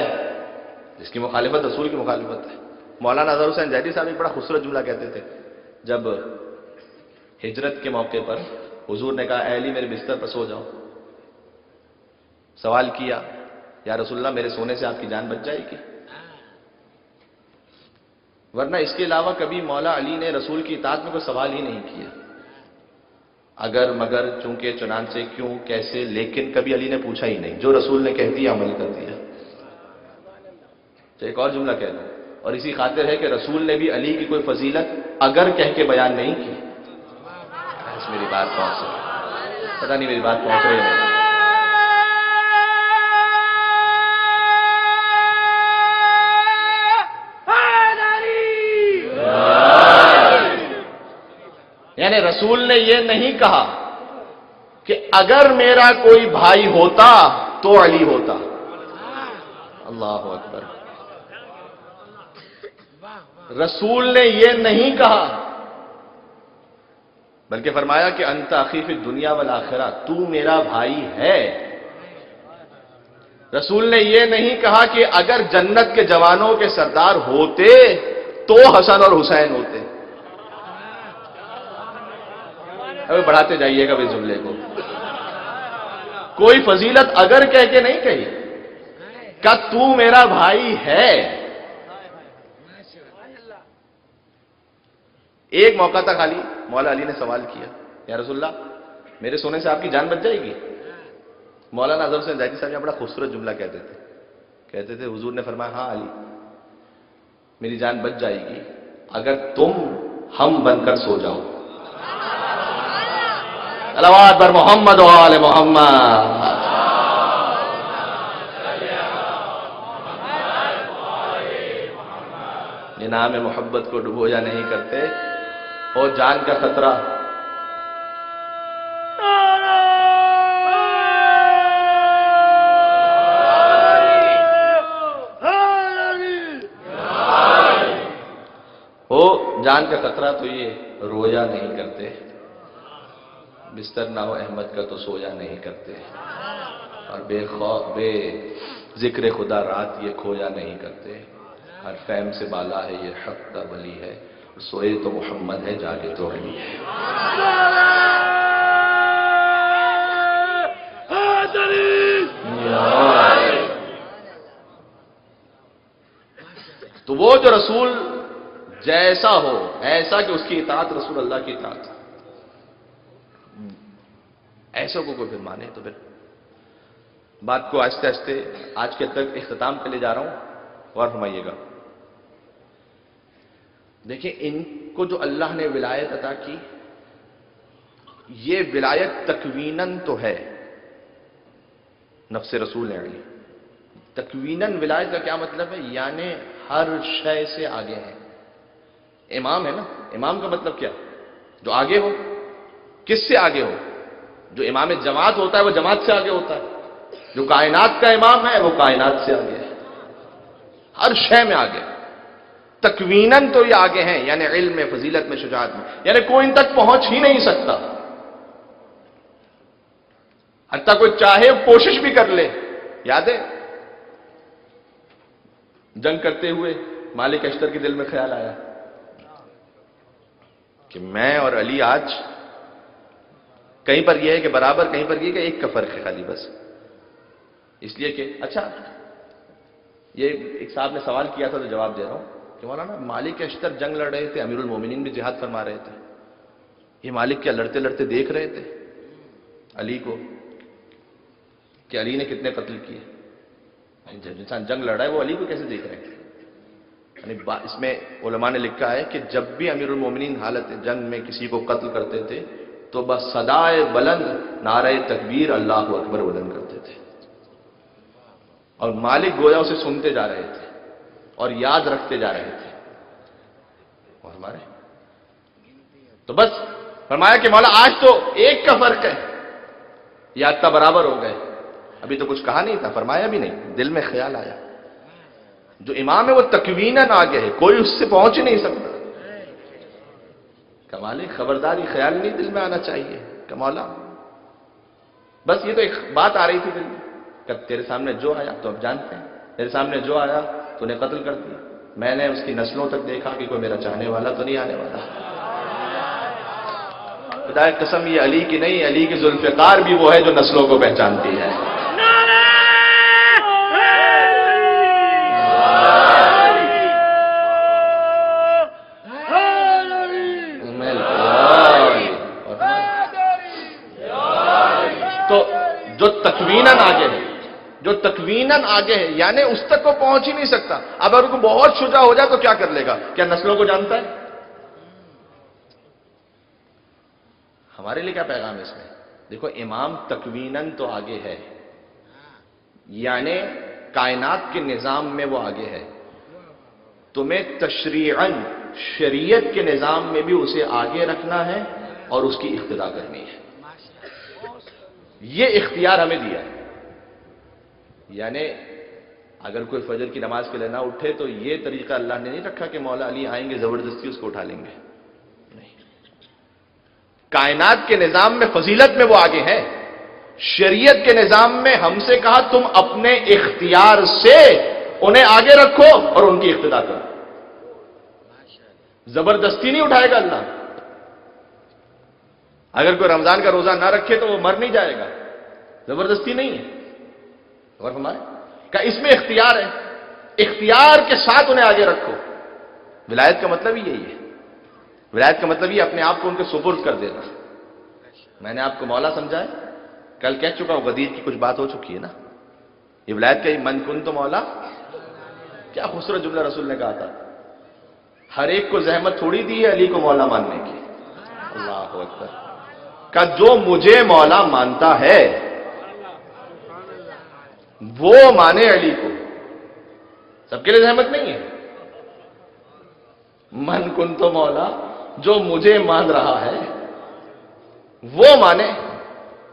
जिसकी मुखालिफत रसूल की मुखालिफत है। मौलाना अजहर हुसैन जैदी साहब एक बड़ा खूबसूरत जुमला कहते थे। जब हिजरत के मौके पर हुजूर ने कहा अली मेरे बिस्तर पर सो जाओ। सवाल किया, या रसुल्ला मेरे सोने से आपकी जान बच जाएगी? वरना इसके अलावा कभी मौला अली ने रसूल की इतात में कोई सवाल ही नहीं किया। अगर, मगर, चूँकि चुनान से क्यों, कैसे, लेकिन कभी अली ने पूछा ही नहीं। जो रसूल ने कह दिया अमल कर दिया। तो एक और जुमला कह दो। और इसी खातिर है कि रसूल ने भी अली की कोई फजीलत अगर कह के बयान नहीं की। मेरी बात पहुँच रही पता नहीं मेरी बात पहुँच रही है रसूल ने यह नहीं कहा कि अगर मेरा कोई भाई होता तो अली होता। अल्लाह अकबर। रसूल ने यह नहीं कहा, बल्कि फरमाया कि अंत आखिफ दुनिया वाला आखिरा, तू मेरा भाई है। रसूल ने यह नहीं कहा कि अगर जन्नत के जवानों के सरदार होते तो हसन और हुसैन होते। अभी बढ़ाते जाइएगा इस जुमले को। कोई फजीलत अगर कह के नहीं कही का तू मेरा भाई है? एक मौका था खाली, मौला अली ने सवाल किया, या रसुल्ला मेरे सोने से आपकी जान बच जाएगी? मौलाना अजहर हुसैन जैदी साहब बड़ा खूबसूरत जुमला कहते थे। कहते थे, हुजूर ने फरमाया हाँ अली, मेरी जान बच जाएगी, अगर तुम हम बनकर सो जाओ। सलावात पर मोहम्मद वाले मोहम्मद। ये नाम मोहब्बत को डुबोया नहीं करते। और जान का खतरा। जान का खतरा तो ये रोया नहीं करते। बिस्तर ना हो अहमद का तो सोया नहीं करते। और बेखौ बे ज़िक्र खुदा रात ये खोया नहीं करते। हर फैम से बाला है, ये हक का बली है। और सोए तो मोहम्मद है, जागे तो अली है। तो वो जो रसूल जैसा हो, ऐसा कि उसकी इतात रसूल अल्लाह की इतात। ऐसा को कोई फिर माने तो फिर बात को आस्ते आस्ते आज के तक इख्ताम पे ले जा रहा हूँ और फरमाइएगा। देखिए, इनको जो अल्लाह ने विलायत अता की, ये विलायत तकवीनन तो है, नफ्स रसूल ने अड़ी तकवीनन विलायत का क्या मतलब है? यानी हर शय से आगे है। इमाम है ना? इमाम का मतलब क्या? जो आगे हो, किससे आगे हो? जो इमाम जमात होता है, वो जमात से आगे होता है। जो कायनात का इमाम है, वो कायनात से आगे है। हर शय में आगे। तकवीनन तो ये आगे हैं, यानी इल्म में, फजीलत में, शुजात में। यानी कोई इन तक पहुँच ही नहीं सकता। हत्या कोई चाहे, कोशिश भी कर ले। याद है? जंग करते हुए मालिक अश्तर के दिल में ख्याल आया कि मैं और अली आज कहीं पर यह है कि बराबर, कहीं पर यह कि एक का फ़र्क है खाली बस। इसलिए कि अच्छा ये एक साहब ने सवाल किया था तो जवाब दे रहा हूँ कि मौलाना, मालिक अश्तर जंग लड़ रहे थे, अमीरुल मोमिनीन भी जिहाद फरमा रहे थे। ये मालिक क्या लड़ते लड़ते देख रहे थे? अली को, कि अली ने कितने कत्ल किए? जब इंसान जंग लड़ा है, वो अली को कैसे देख रहे हैं? इसमें उलमा ने लिखा है कि जब भी अमीरुल मोमिनीन हालत, जंग में किसी को कत्ल करते थे तो बस सदाए बुलंद नारे तकबीर अल्लाह अकबर बुलंद करते थे। और मालिक गोया उसे सुनते जा रहे थे और याद रखते जा रहे थे। और हमारे? तो बस फरमाया कि मौला, आज तो एक का फ़र्क है। याद का बराबर हो गए। अभी तो कुछ कहा नहीं था, फरमाया भी नहीं। दिल में ख्याल आया। जो इमाम है, वो तकवीनन आगे है। कोई उससे पहुँच ही नहीं सकता। कमाले, खबरदारी, ख्याल नहीं, दिल में आना चाहिए। कमाला। बस ये तो एक बात आ रही थी दिल में। कब तेरे सामने जो आया तो अब जानते हैं। तेरे सामने जो आया तो उन्हें कत्ल कर दिया। मैंने उसकी नस्लों तक देखा कि कोई मेरा चाहने वाला तो नहीं आने वाला। खुदा कसम, ये अली की नहीं, अली की जुल्फकार भी वो है जो नस्लों को पहचानती है। तकवीनन आगे है। जो तकवीनन आगे है, यानी उस तक को पहुँच ही नहीं सकता। अब अगर बहुत शुजा हो जाए तो क्या कर लेगा? क्या नस्लों को जानता है? हमारे लिए क्या पैगाम है इसमें? देखो, इमाम तकवीनन तो आगे है। यानी कायनात के निज़ाम में वो आगे है। तुम्हें तशरीअन, शरीयत के निज़ाम में भी उसे आगे रखना है और उसकी इख्तदा करनी है। ये इख्तियार हमें दिया है। यानी, अगर कोई फजर की नमाज़ के लिए ना उठे तो ये तरीका अल्लाह ने नहीं रखा कि मौला अली आएँगे, ज़बरदस्ती उसको उठा लेंगे। नहीं। कायनात के निज़ाम में फजीलत में वो आगे हैं। शरीयत के निज़ाम में हमसे कहा, तुम अपने इख्तियार से उन्हें आगे रखो और उनकी इख्तदा करो। ज़बरदस्ती नहीं उठाएगा अल्लाह। अगर कोई रमज़ान का रोजा ना रखे तो वो मर नहीं जाएगा। ज़बरदस्ती नहीं है। और हमारे का इसमें इख्तियार है? इख्तियार के साथ उन्हें आगे रखो। विलायत का मतलब ही यही है। विलायत का मतलब ये अपने आप को उनके सुपुर्द कर देना। मैंने आपको मौला समझाया। कल कह चुका हूँ गदीर की कुछ बात हो चुकी है ना। ये विलायत का ही मन कुन तो मौला। क्या खूबसूरत जुमला रसूल ने कहा था। हर एक को जहमत थोड़ी दी है अली को मौला मानने की। अल्लाह अकबर। का जो मुझे मौला मानता है, वो माने अली को। सबके लिए सहमत नहीं है? मन कुन तो मौला, जो मुझे मान रहा है, वो माने।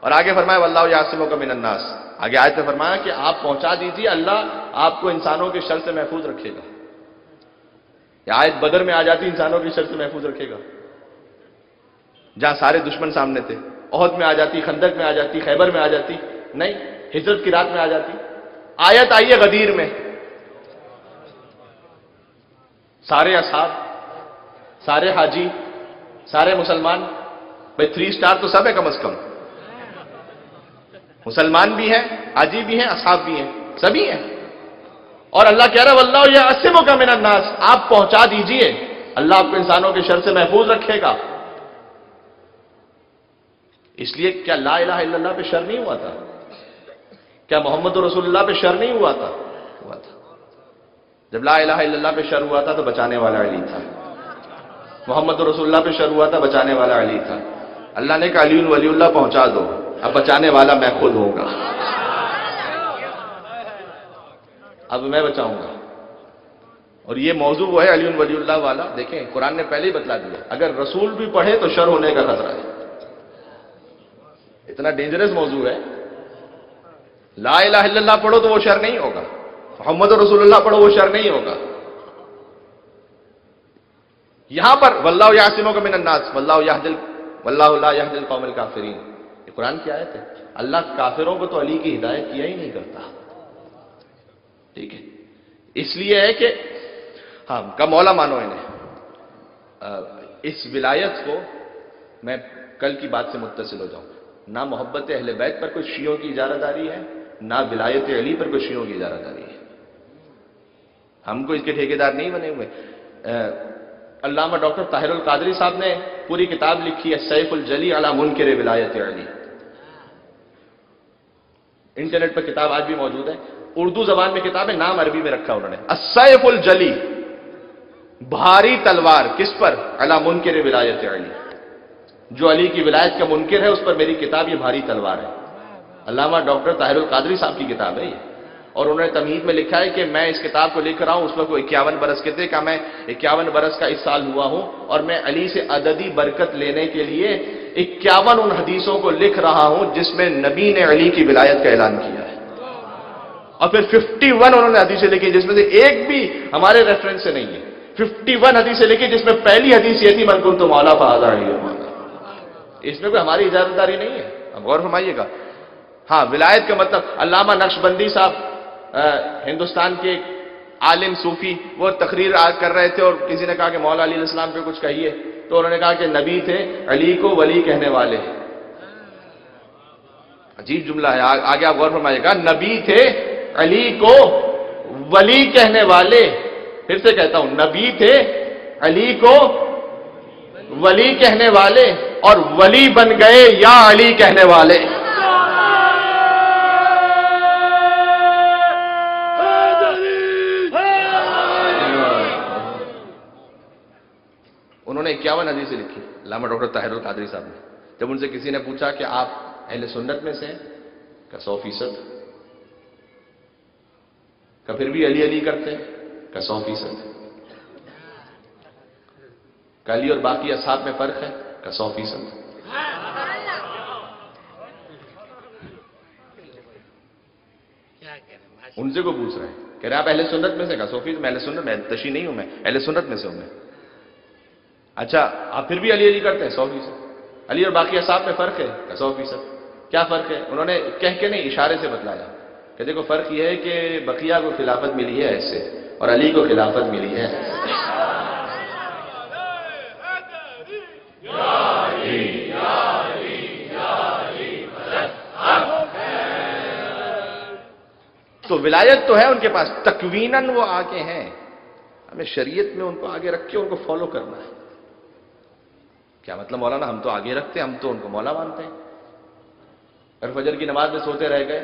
और आगे फरमाया वल्लाह यासिमों का मिनन्नास आगे आयत में फरमाया कि आप पहुँचा दीजिए, अल्लाह आपको इंसानों के शर से महफूज रखेगा। या आयत बदर में आ जाती, इंसानों की शर से महफूज रखेगा। जहाँ सारे दुश्मन सामने थे। ओहद में आ जाती, खंदक में आ जाती, खैबर में आ जाती। नहीं, हिजरत की रात में आ जाती। आयत आई है गदीर में। सारे असाब सारे हाजी, सारे मुसलमान, भाई थ्री स्टार तो सब है कम अज कम। मुसलमान भी हैं, हाजी भी हैं असाब भी हैं, सभी हैं। और अल्लाह कह रहा है अल्लाह ये असिमों का मिन नास आप पहुँचा दीजिए। अल्लाह आपको इंसानों के शर से महफूज रखेगा। इसलिए क्या ला इल्लल्लाह पे शर नहीं हुआ था? क्या मोहम्मद रसूलुल्लाह पे शर नहीं हुआ था? हुआ था। जब ला इल्लल्लाह पे शर हुआ था तो बचाने वाला अली था। मोहम्मद रसूलुल्लाह पे शर हुआ था, बचाने वाला अली था। अल्लाह ने कहा, अली वलीउल्लाह पहुँचा दो। अब बचाने वाला मैं खुद होगा अब मैं बचाऊँगा। और ये मौजू वो है अली वलील्लाह वाला। देखें, कुरान ने पहले ही बतला दिया। अगर रसूल भी पढ़े तो शर होने का खतरा है। इतना डेंजरस मौजू है। ला इलाहा पढ़ो तो वो शर नहीं होगा। मोहम्मद रसूलुल्लाह पढ़ो वो शर नहीं होगा। यहाँ पर, वल्लाह यासिमों का मिनन्नास वल्लाह याहदिल वल्लाह याहदिल कौमल काफिरीन। ये कुरान की आयत है। अल्लाह काफिरों को तो अली की हिदायत किया ही नहीं करता। ठीक है? इसलिए है कि हाँ का मौला मानो इन्हें। इस विलायत को मैं कल की बात से मुतसिल हो जाऊँ। ना मोहब्बत अहल बैत पर कोई शियों की इजारादारी है, ना विलायत अली पर कोई शियों की इजारादारी है। हमको इसके ठेकेदार नहीं बने हुए। अल्लामा डॉक्टर ताहिरुल कादरी साहब ने पूरी किताब लिखी है, सैफुल जली अला मुनकर विलायत अली। इंटरनेट पर किताब आज भी मौजूद है। उर्दू जबान में किताब है नाम अरबी में रखा उन्होंने। असैफुल जली, भारी तलवार किस पर? अला मुनकर विलायत अली। जो अली की विलायत का मुनकर है, उस पर मेरी किताब ये भारी तलवार है। अल्लामा डॉक्टर ताहिरुल कादरी साहब की किताब है ये। और उन्होंने तमीद में लिखा है कि मैं इस किताब को लिख रहा हूँ उस वक्त वो इक्यावन बरस के थे का मैं, इक्यावन बरस का इस साल हुआ हूँ, और मैं अली से अददी बरकत लेने के लिए इक्यावन उन हदीसों को लिख रहा हूँ, जिसमें नबी ने अली की विलायत का ऐलान किया है। और फिर 51 उन्होंने हदीसें लिखी, जिसमें से एक भी हमारे रेफरेंस से नहीं है। 51 हदीसें लिखी, जिसमें पहली हदीस ये थी मनकुन तो मौला फहाजा इसमें कोई हमारी इजाजतदारी नहीं है। अब गौर फरमाइएगा। हाँ विलायत का मतलब अल्लामा नक्शबंदी साहब हिंदुस्तान के आलिम सूफी वो तकरीर कर रहे थे और किसी ने कहा कि मौला अली इस्लाम पे कुछ कहिए तो उन्होंने कहा कि नबी थे अली को वली कहने वाले। अजीब जुमला है आ, आगे आप गौर फरमाइएगा नबी थे अली को वली कहने वाले। फिर से कहता हूँ नबी थे अली को वली कहने वाले और वली बन गए या अली कहने वाले। उन्होंने इक्यावन हदीसें लिखी, लामा डॉक्टर ताहिरुल कादरी साहब ने। जब उनसे किसी ने पूछा कि आप अहले सुन्नत में से का सौ फ़ीसद। का फिर भी अली अली करते का सौ फ़ीसद। का अली और बाकी असाब में फ़र्क है? का सौ फ़ीसद। उनसे को पूछ रहे हैं। कह रहे आप अहले सुन्नत में से का सौ फ़ीसद, मैं अहले सुन्नत, में तशी नहीं हूँ, मैं अहले सुन्नत में से हूँ मैं। अच्छा आप फिर भी अली अली करते हैं, सौ फ़ीसद। अली और बाकी असाब में फ़र्क है? का सौ फ़ीसद। क्या फ़र्क है? उन्होंने कह के नहीं, इशारे से बतलाया। कि देखो, फ़र्क यह है कि बकिया को खिलाफत मिली है ऐसे, और अली को खिलाफत मिली है। तो विलायत तो है उनके पास, तकवीनन वो आगे हैं। हमें शरीयत में उनको आगे रख के उनको फॉलो करना है। क्या मतलब मौलाना, हम तो आगे रखते हैं, हम तो उनको मौला मानते हैं। अगर फजर की नमाज़ में सोते रह गए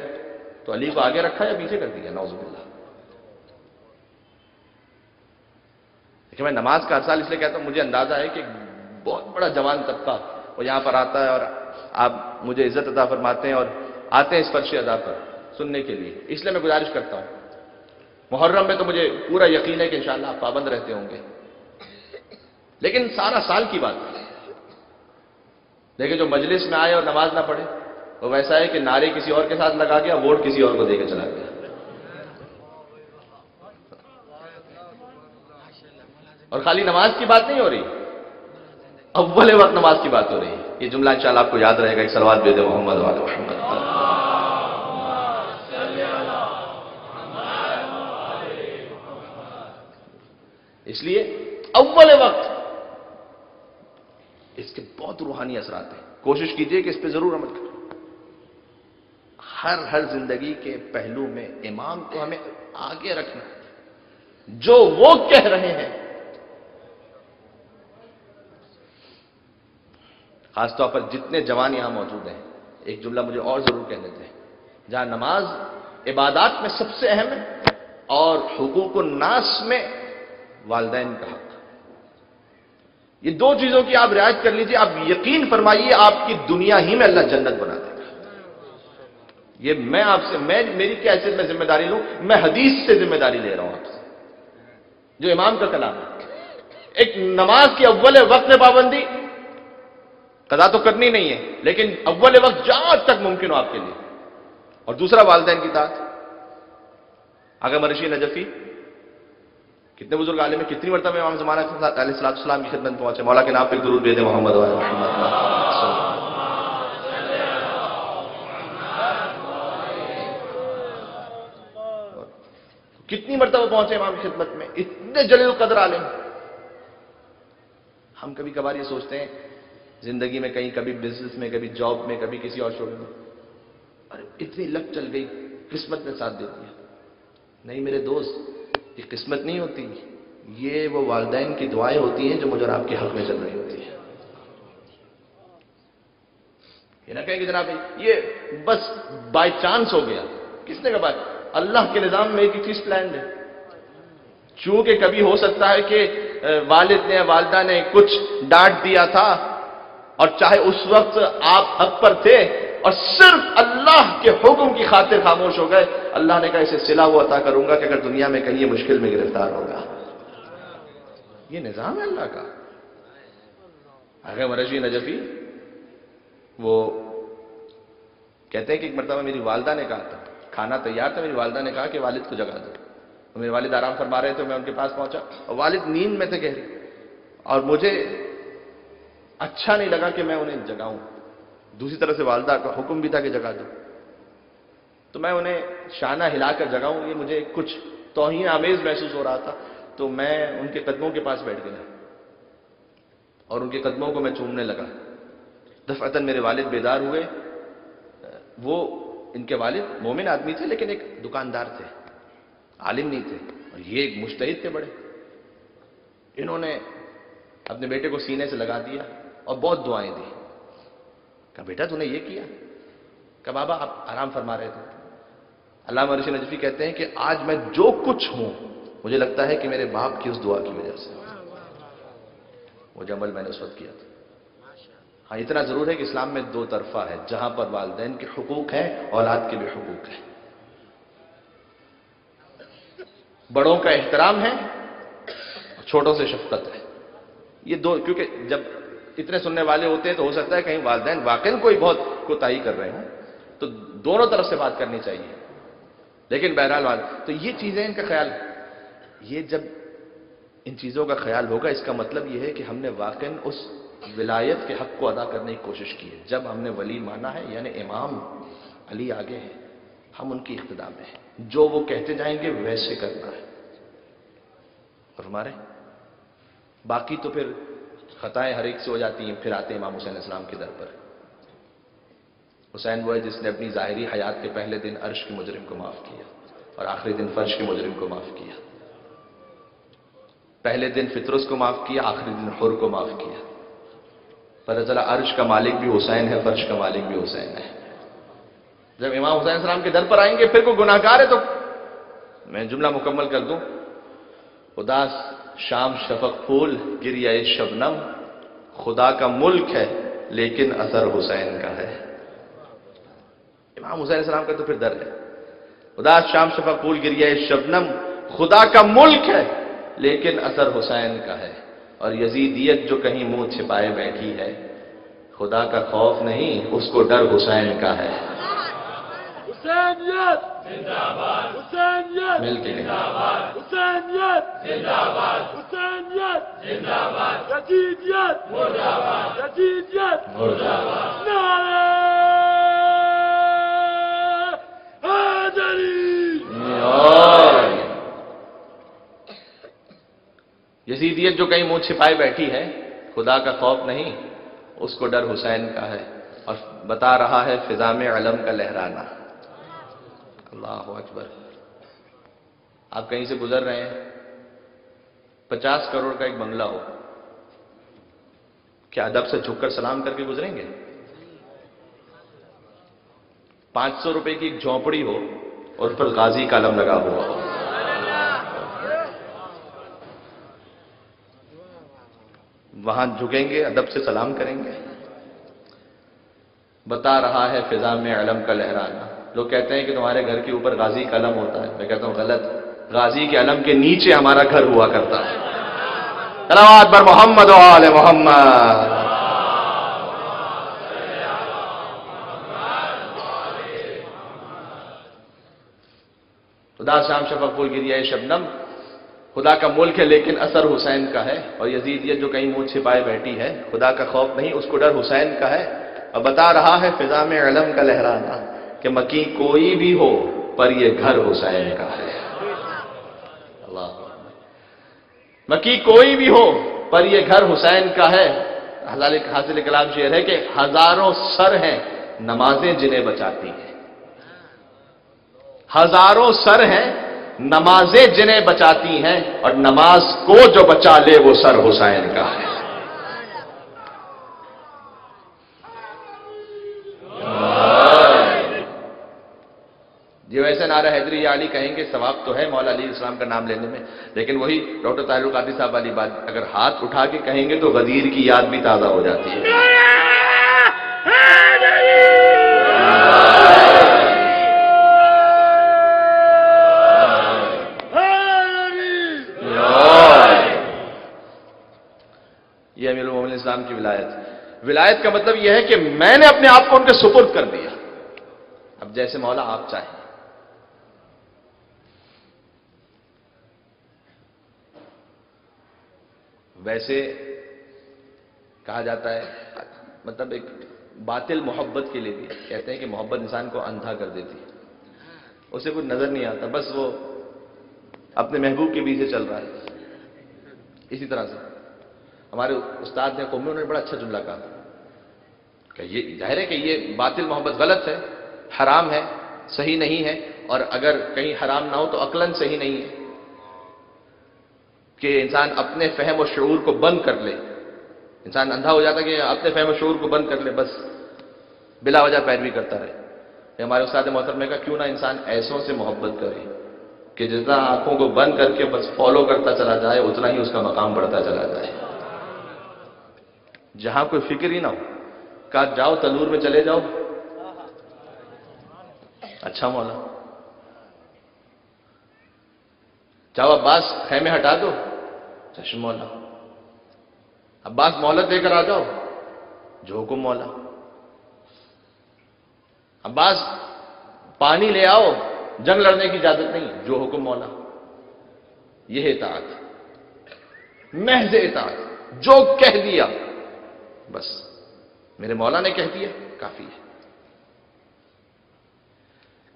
तो अली को आगे रखा या पीछे कर दिया? नौजुबिल्ला देखिए मैं नमाज़ का हर साल इसलिए कहता हूँ, मुझे अंदाज़ा है कि बहुत बड़ा जवान तबका वो यहाँ पर आता है और आप मुझे इज़्ज़त अदा फरमाते हैं और आते हैं इस अदा पर। सुनने के लिए। इसलिए मैं गुजारिश करता हूँ। मुहर्रम में तो मुझे पूरा यकीन है कि इंशाला आप पाबंद रहते होंगे। लेकिन सारा साल की बात। देखिए जो मजलिस में आए और नमाज़ ना पढ़े, वो वैसा है कि नारे किसी और के साथ लगा गया, वोट किसी और को देकर चला गया। और खाली नमाज़ की बात नहीं हो रही। अव्वल वक्त नमाज़ की बात हो रही है। ये जुमला इंशाल्लाह आपको याद रहेगा। एक सलवाद बेद मोहम्मद वाले मोहम्मद। इसलिए अव्वल वक्त। इसके बहुत रूहानी असरात हैं। कोशिश कीजिए कि इस पर ज़रूर अमल करें। हर हर ज़िंदगी के पहलू में इमाम को हमें आगे रखना है। जो वो कह रहे हैं। खासतौर पर जितने जवान यहाँ मौजूद हैं, एक जुमला मुझे और ज़रूर कह देते हैं। जहाँ नमाज़ इबादात में सबसे अहम है और हुकूक नास में वालदेन का हक। ये दो चीज़ों की आप रियायत कर लीजिए, आप यकीन फरमाइए आपकी दुनिया ही में अल्लाह जन्नत बना देगा। ये मैं आपसे, मैं, मेरी क्या हैसियत में ज़िम्मेदारी लूँ? मैं हदीस से ज़िम्मेदारी ले रहा हूँ आपसे, जो इमाम का कलाम है। एक नमाज़ के अव्वल वक्त में पाबंदी, कदा तो करनी नहीं है, लेकिन अव्वल वक्त जहाँ तक मुमकिन हो आपके लिए। और दूसरा वालदेन की तात आगे मरशी नजफी कितने बुज़ुर्ग आले में कितनी मरतबा इमाम जमाना सलाम की खिदमत पहुँचे। मौला के नाम पर दुरूद भेदे मोहम्मद कितनी मरतबा पहुँचे इमाम की खिदमत में? इतने जलील कदर आलिम। हम कभी कभार ये सोचते हैं, ज़िंदगी में कहीं, कभी बिज़नेस में, कभी जॉब में, कभी किसी और शोबे में। अरे, इतनी लक चल गई, किस्मत ने साथ दे दिया। नहीं मेरे दोस्त ये किस्मत नहीं होती। ये वो वालदेन की दुआएँ होती हैं जो मुझे आपके हक में चल रही होती है। ये ना कहें कि जनाब, ये बस बाय चांस हो गया। किसने कहा बात? अल्लाह के निज़ाम में एक ही चीज़ प्लान है। चूँकि कभी हो सकता है कि वालिद ने, वालदा ने कुछ डांट दिया था और चाहे उस वक्त आप हक पर थे और सिर्फ़ अल्लाह के हुक्म की खातिर खामोश हो गए। अल्लाह ने कहा, इसे सिला हुआ अता करूँगा कि अगर दुनिया में कहीं मुश्किल में गिरफ़्तार होगा। ये निज़ाम है अल्लाह का। अगर मरजी नजफी वो कहते हैं कि एक मरतबा मेरी वालदा ने कहा था, खाना तैयार था, मेरी वालदा ने कहा कि वालिद को जगा दो। तो मेरे वालिद आराम फरमा रहे थे, मैं उनके पास पहुँचा और वालिद नींद में थे गहरी। और मुझे अच्छा नहीं लगा कि मैं उन्हें जगाऊं। दूसरी तरह से वालदा का हुक्म भी था कि जगा दो। तो मैं उन्हें शाना हिलाकर जगाऊं, ये मुझे कुछ तोहन आमेज महसूस हो रहा था तो मैं उनके कदमों के पास बैठ गया और उनके कदमों को मैं चूमने लगा। दफअतन मेरे वालिद बेदार हुए। वो, इनके वालिद मोमिन आदमी थे, लेकिन एक दुकानदार थे, आलिम नहीं थे, और ये एक मुश्तहिद थे बड़े। इन्होंने अपने बेटे को सीने से लगा दिया और बहुत दुआएँ दी। कहा, बेटा, तूने ये किया? कहा, बाबा, आप आराम फरमा रहे थे। अल्लाह मरशी नजफी कहते हैं कि आज मैं जो कुछ हूँ, मुझे लगता है कि मेरे बाप की उस दुआ की वजह से। वो जमल मैंने उस वक्त किया था। हाँ इतना ज़रूर है कि इस्लाम में दो तरफा है, जहाँ पर वालदेन के हकूक हैं, औलाद के भी हकूक हैं। बड़ों का एहतराम है छोटों से शफकत है। ये दो, क्योंकि जब इतने सुनने वाले होते हैं तो हो सकता है कहीं वालदेन वाकई कोई बहुत कोताही कर रहे हों। तो दोनों तरफ़ से बात करनी चाहिए। लेकिन बहरहाल वाल तो ये चीज़ें इनका ख्याल, ये जब इन चीज़ों का ख्याल होगा, इसका मतलब यह है कि हमने वाकई उस विलायत के हक को अदा करने की कोशिश की है। जब हमने वली माना है, यानी इमाम अली आगे हैं, हम उनकी इख्तदा में हैं। जो वो कहते जाएँगे, वैसे करना है। और हमारे बाकी तो फिर खताएँ हर एक से हो जाती हैं, फिर आते हैं इमाम हुसैन इस्लाम के दर पर। हुसैन वो है जिसने अपनी ज़ाहरी हयात के पहले दिन अर्श के मुजरिम को माफ़ किया और आखिरी दिन फर्श के मुजरिम को माफ़ किया। पहले दिन फितरस को माफ़ किया, आखिरी दिन हुर को माफ़ किया। पता चला अर्श का मालिक भी हुसैन है, फर्श का मालिक भी हुसैन है। जब इमाम हुसैन सलाम के दर पर आएँगे, फिर कोई गुनाहगार है तो मैं जुमला मुकम्मल कर दूँ। उदास शाम शफक फूल, गिरिया शबनम। खुदा का मुल्क है, लेकिन असर हुसैन का है। इमाम हुसैन सलाम का तो फिर दर है। उदास शाम शफक फूल, गिरिया शबनम। खुदा का मुल्क है, लेकिन असर हुसैन का है। और यजीदियत जो कहीं मुँह छिपाए बैठी है, खुदा का खौफ नहीं, उसको डर हुसैन का है। हुसैनियत! जिंदाबाद। हुसैनियत मिल जिंदाबाद। हुसैनियत जिंदाबाद। हुसैनियत जिंदाबाद। यजीदियत मुर्दाबाद। यजीदियत मुर्दाबाद। नारे यजीदियत जो कहीं मुँह छिपाए बैठी है खुदा का खौफ नहीं उसको डर हुसैन का है और बता रहा है फिजा में अलम का लहराना। अल्लाह अकबर। आप कहीं से गुजर रहे हैं, पचास करोड़ का एक बंगला हो, क्या अदब से झुककर सलाम करके गुजरेंगे? पाँच सौ रुपए की एक झोंपड़ी हो और उस पर गाजी का अलम लगा हुआ हो। वहाँ झुकेंगे, अदब से सलाम करेंगे। बता रहा है फिजा में अलम का लहराना। लोग कहते हैं कि तुम्हारे घर के ऊपर गाजी कलम होता है। मैं कहता हूँ, गलत। गाजी के अलम के नीचे हमारा घर हुआ करता है। सलावात पर मोहम्मद वाले मोहम्मद। खुदा शाम शफक फूल गिरिया शबनम खुदा का मुल्क है, लेकिन असर हुसैन का है। और यजीद जो कहीं मुँह छिपाए बैठी है, खुदा का खौफ नहीं, उसको डर हुसैन का है। और बता रहा है, फिजा में अलम का लहराना। कि मकी कोई भी हो, पर ये घर हुसैन का है। अल्लाह। मकी कोई भी हो, पर ये घर हुसैन का है। हासिल कलाम शेर है कि हज़ारों सर हैं, नमाजें जिन्हें बचाती हैं। हज़ारों सर हैं, नमाजें जिन्हें बचाती हैं, और नमाज़ को जो बचा ले वो सर हुसैन का है। ये वैसे नारा हैदरी या अली कहेंगे, सवाब तो है मौला अली इस्लाम का नाम लेने में। लेकिन वही डॉक्टर तारुल कादी साहब वाली बात, अगर हाथ उठा के कहेंगे तो गदीर की याद भी ताज़ा हो जाती है। ये अमीर मोमिन इस्लाम की विलायत विलायत का मतलब यह है कि मैंने अपने आप को उनके सुपुर्द कर दिया। अब जैसे मौला आप चाहें। वैसे कहा जाता है मतलब एक बातिल मोहब्बत के लिए भी कहते हैं कि मोहब्बत इंसान को अंधा कर देती है। उसे कुछ नज़र नहीं आता, बस वो अपने महबूब के पीछे चल रहा है। इसी तरह से। हमारे उस्ताद ने कौमी उन्होंने बड़ा अच्छा जुमला कहा कि ये ज़ाहिर है कि ये बातिल मोहब्बत गलत है, हराम है, सही नहीं है, और अगर कहीं हराम ना हो तो अकलन सही नहीं है। कि इंसान अपने फहम और शूर को बंद कर ले। इंसान अंधा हो जाता कि अपने फहम और शूर को बंद कर ले, बस बिला वजह पैरवी करता रहे। हमारे उस्ताद मोहतर में कहा, क्यों ना इंसान ऐसों से मोहब्बत करे कि जितना आँखों को बंद करके बस फॉलो करता चला जाए, उतना ही उसका मकाम बढ़ता चला जाए? जहाँ कोई फ़िक्र ही ना हो, कहा, जाओ तनूर में चले जाओ। अच्छा मौला, जाओ अब्बास खैमे हटा दो। चश्म मौला। अब्बास मोहलत देकर आ जाओ। हुकुम मौला। अब्बास, पानी ले आओ। जंग लड़ने की इजाज़त नहीं। जो हुक्म मौला। यह इतात महज इतात जो कह दिया। बस। मेरे मौला ने कह दिया। काफ़ी है।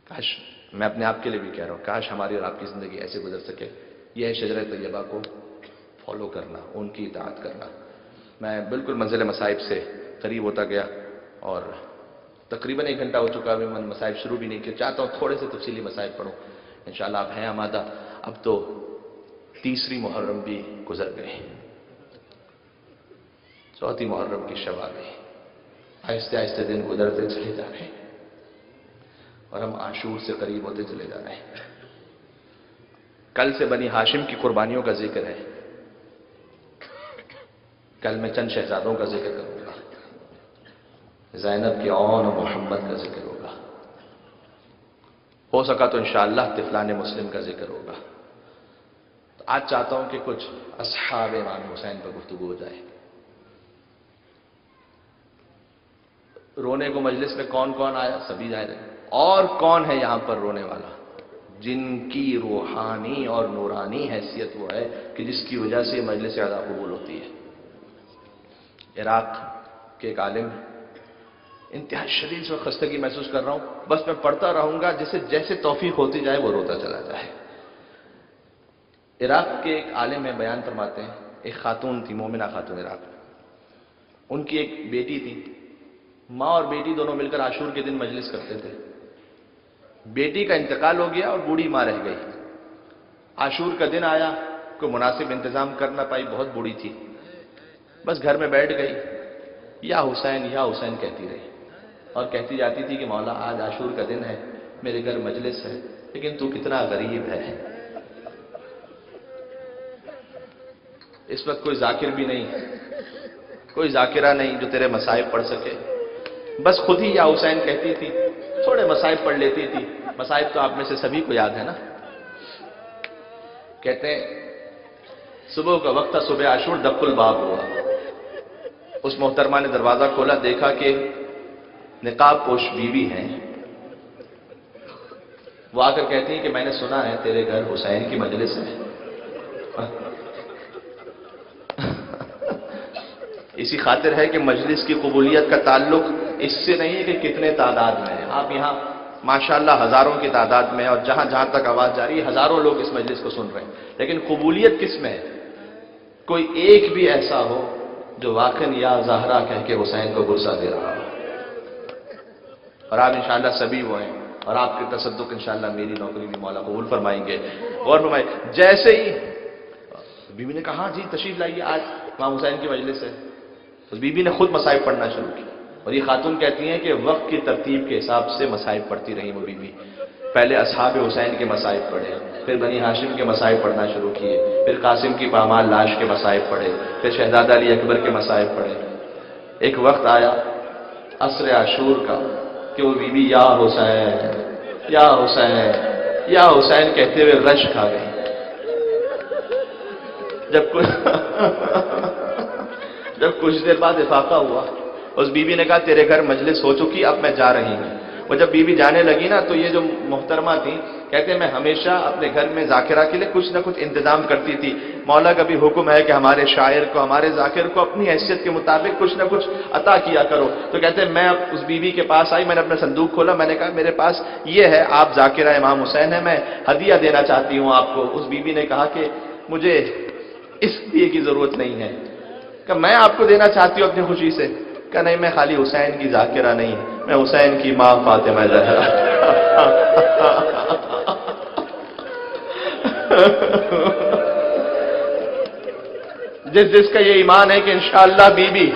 काश मैं अपने आप के लिए भी कह रहा हूँ। काश हमारी और आपकी ज़िंदगी ऐसे गुजर सके। यह शजर तैयबा को फॉलो करना, उनकी इतात करना। मैं बिल्कुल मंजिल मसाइब से करीब होता गया और तकरीबन एक घंटा हो चुका अभी मैंने मसाइब शुरू भी नहीं किया। चाहता हूँ थोड़े से तफसीली मसाइब पढ़ूँ। इन आप हैं आमादा। अब तो तीसरी मुहर्रम भी गुजर गए चौथी मुहर्रम की शब आ गई। आहिस्ते आहिस्ते दिन गुजरते चले जा रहे हैं और हम आशूर से करीब होते चले जा रहे हैं। कल से बनी हाशिम की कुर्बानियों का ज़िक्र है। कल मैं चंद शहजादों का ज़िक्र करूँगा। जैनब के और मोहम्मद का ज़िक्र होगा। हो सका तो इंशाला तिफलान मुस्लिम का ज़िक्र होगा। तो आज चाहता हूँ कि कुछ असहाब इमाम हुसैन पर गुफ्तु हो जाए। रोने को मजलिस में कौन कौन आया? सभी ज़ाहिर है और कौन है यहाँ पर रोने वाला? जिनकी रूहानी और नूरानी हैसियत वो है कि जिसकी वजह से मजलिस अदा कबूल होती है। इराक के एक आलिम इंतहा शरीर से खस्तगी महसूस कर रहा हूँ। बस मैं पढ़ता रहूँगा, जिसे जैसे तोफीक होती जाए, वो रोता चला जाए। इराक के एक आलिम में बयान फरमाते हैं, एक खातून थी, मोमिना खातून इराक उनकी एक बेटी थी। माँ और बेटी दोनों मिलकर आशूर के दिन मजलिस करते थे। बेटी का इंतकाल हो गया और बूढ़ी माँ रह गई। आशूर का दिन आया, कोई मुनासिब इंतज़ाम कर ना पाई, बहुत बूढ़ी थी। बस घर में बैठ गई। या हुसैन या हुसैन कहती रही। और कहती जाती थी कि मौला, आज आशूर का दिन है, मेरे घर मजलिस है, लेकिन तू कितना गरीब है। इस वक्त कोई जाकिर भी नहीं, कोई जाकिरा नहीं जो तेरे मसाइब पढ़ सके। बस खुद ही या हुसैन कहती थी, थोड़े मसाइब पढ़ लेती थी। मसाइब तो आप में से सभी को याद है ना? कहते हैं, सुबह का वक्त सुबह आशूर दक्कुल बाब हुआ। उस मोहतरमा ने दरवाज़ा खोला, देखा कि निकाब पोश बीवी हैं। वो आकर कहती है कि मैंने सुना है, तेरे घर हुसैन की मजलिस है। इसी खातिर है कि मजलिस की कबूलियत का ताल्लुक इससे नहीं है कि कितने तादाद में है। आप यहाँ, माशाल्लाह, हज़ारों की तादाद में और जहाँ जहाँ तक आवाज़ जा रही है, हज़ारों लोग इस मजलिस को सुन रहे हैं। लेकिन कबूलियत किसमें है? कोई एक भी ऐसा हो जो वाकन या जहरा कह के हुसैन को गुस्सा दे रहा हो। और आप इंशाला सभी वो हैं, और आपके तसदुक इंशाला मेरी नौकरी भी मौला कबूल फरमाएँगे। और फरमाए, जैसे ही, बीबी ने कहा "हाँ जी, तशरीफ़ लाइए आज माँ हुसैन की मजलिस है। उस बीबी ने खुद मसाइब पढ़ना शुरू किया। और ये खातून कहती हैं कि वक्त की तरतीब के हिसाब से मसाइब पढ़ती रही वो बीबी। पहले असहाब हुसैन के मसाइब पढ़े, फिर बनी हाशिम के मसाइब पढ़ना शुरू किए, फिर कासिम की पामाल लाश के मसाइब पढ़े, फिर शहजादा अली अकबर के मसाइब पढ़े। एक वक्त आया असर आशूर का कि वो बीबी, या हुसैन या हुसैन या हुसैन कहते हुए रश खा गई। जब कुछ जब कुछ देर बाद इफाका हुआ, उस बीबी ने कहा, तेरे घर मजलिस हो चुकी, अब मैं जा रही हूँ। वो जब बीवी जाने लगी ना तो ये जो मोहतरमा थी, कहते, मैं हमेशा अपने घर में जाकिरा के लिए कुछ ना कुछ इंतज़ाम करती थी। मौला का भी हुक्म है कि हमारे शायर को, हमारे जाकिर को अपनी हैसियत के मुताबिक कुछ ना कुछ अता किया करो। तो कहते, मैं उस बीवी के पास आई, मैंने अपना संदूक खोला, मैंने कहा, मेरे पास ये है, आप जाकिरा इमाम हुसैन है, मैं हदिया देना चाहती हूँ आपको। उस बीवी ने कहा कि, मुझे इस दिए की ज़रूरत नहीं है। मैं आपको देना चाहती हूँ अपनी खुशी से? क्या नहीं, मैं खाली हुसैन की जाकिरा नहीं, मैं हुसैन की माँ फातिमा जहरा. जिस जिसका ये ईमान है कि इंशाअल्लाह बीबी,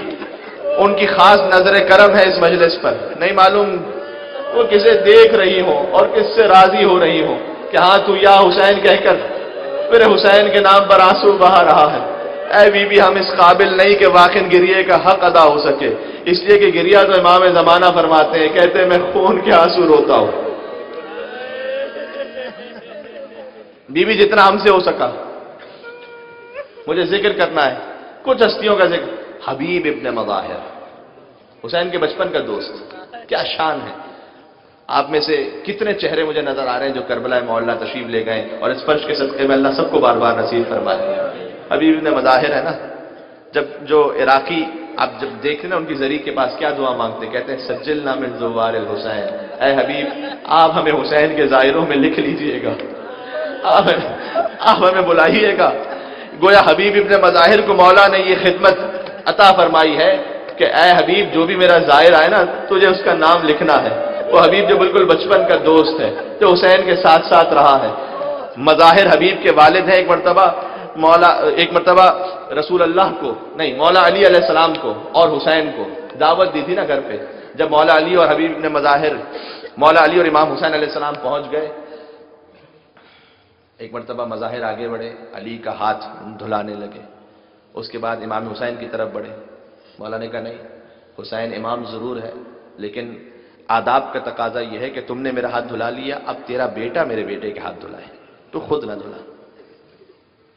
उनकी खास नज़र करम है इस मजलिस पर। नहीं मालूम वो किसे देख रही हो और किससे राज़ी हो रही हो कि हाँ तू या हुसैन कहकर फिर हुसैन के नाम पर आँसू बहा रहा है। ऐ बीबी, हम इस काबिल नहीं कि वाकिन गिरिए का हक अदा हो सके। इसलिए कि गिरिया तो इमाम जमाना फरमाते हैं, कहते हैं, मैं खून के आँसू रोता हूँ। बीबी, जितना हमसे हो सका। मुझे ज़िक्र करना है। कुछ हस्तियों का ज़िक्र। हबीब इब्न मजाहिर। हुसैन के बचपन का दोस्त। क्या शान है। आप में से कितने चेहरे मुझे नज़र आ रहे हैं जो करबला मोहल्ला तशरीफ़ ले गए और इस फर्श के सदक़े में अल्लाह सबको बार बार नसीब फरमाए हबीब इब्न मजाहिर है ना? जब जो इराकी, आप जब देख रहे ना उनकी जरी के पास, क्या दुआ मांगते कहते हैं, सज्जिल जुबार हुसैन। ए हबीब, आप हमें हुसैन के जायरों में लिख लीजिएगा। आप आप हमें बुलाइएगा। गोया हबीब इब्न मजाहिर को, मौला ने ये खिदमत अता फरमाई है कि ए हबीब, जो भी मेरा ज़ाहिर आए ना, तुझे उसका नाम लिखना है। वो हबीब जो बिल्कुल बचपन का दोस्त है, जो हुसैन के साथ साथ रहा है। मजाहिर हबीब के वालिद हैं एक मरतबा मौला, एक मरतबा रसूल अल्लाह को, नहीं, मौला अली सलाम को और हुसैन को दावत दी थी ना घर पे, जब मौला अली और हबीब ने मजाहिर, मौला अली और इमाम हुसैन सलाम पहुँच गए। एक मरतबा मजाहिर आगे बढ़े, अली का हाथ धुलाने लगे, उसके बाद इमाम हुसैन की तरफ़ बढ़े। मौला ने कहा, नहीं, हुसैन इमाम ज़रूर है, लेकिन आदाब का तकाजा यह है कि तुमने मेरा हाथ धुला लिया, अब तेरा बेटा मेरे बेटे के हाथ धुलाए तो खुद ना धुला।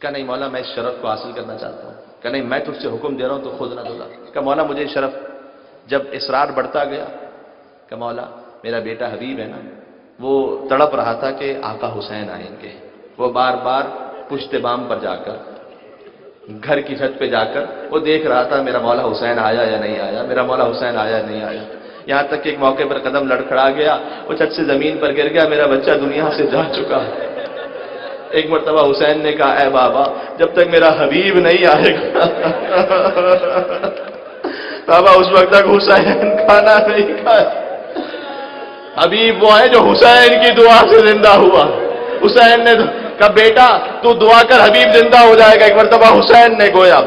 क्या नहीं मौला, मैं इस शरफ को हासिल करना चाहता हूँ। क्या नहीं, मैं तुझसे हुक्म दे रहा हूँ तो खुद ना धुला क्या मौला, मुझे शरफ जब इसरार बढ़ता गया क्या मौला, मेरा बेटा हबीब है ना, वो तड़प रहा था कि आका हुसैन आएँगे। वो बार बार पुश्ते बाम पर जाकर, घर की छत पे जाकर, वो देख रहा था, मेरा मौला हुसैन आया या नहीं आया, मेरा मौला हुसैन आया या नहीं आया। यहाँ तक कि एक मौके पर कदम लड़खड़ा गया, वो छत से ज़मीन पर गिर गया, मेरा बच्चा दुनिया से जा चुका है। एक मरतबा हुसैन ने कहा ए बाबा, जब तक मेरा हबीब नहीं आएगा बाबा, उस वक्त तक हुसैन खाना नहीं खाया। हबीब वो है जो हुसैन की दुआ से ज़िंदा हुआ। हुसैन ने कहा, बेटा, तू दुआ कर, हबीब ज़िंदा हो जाएगा। एक मरतबा हुसैन ने गोया।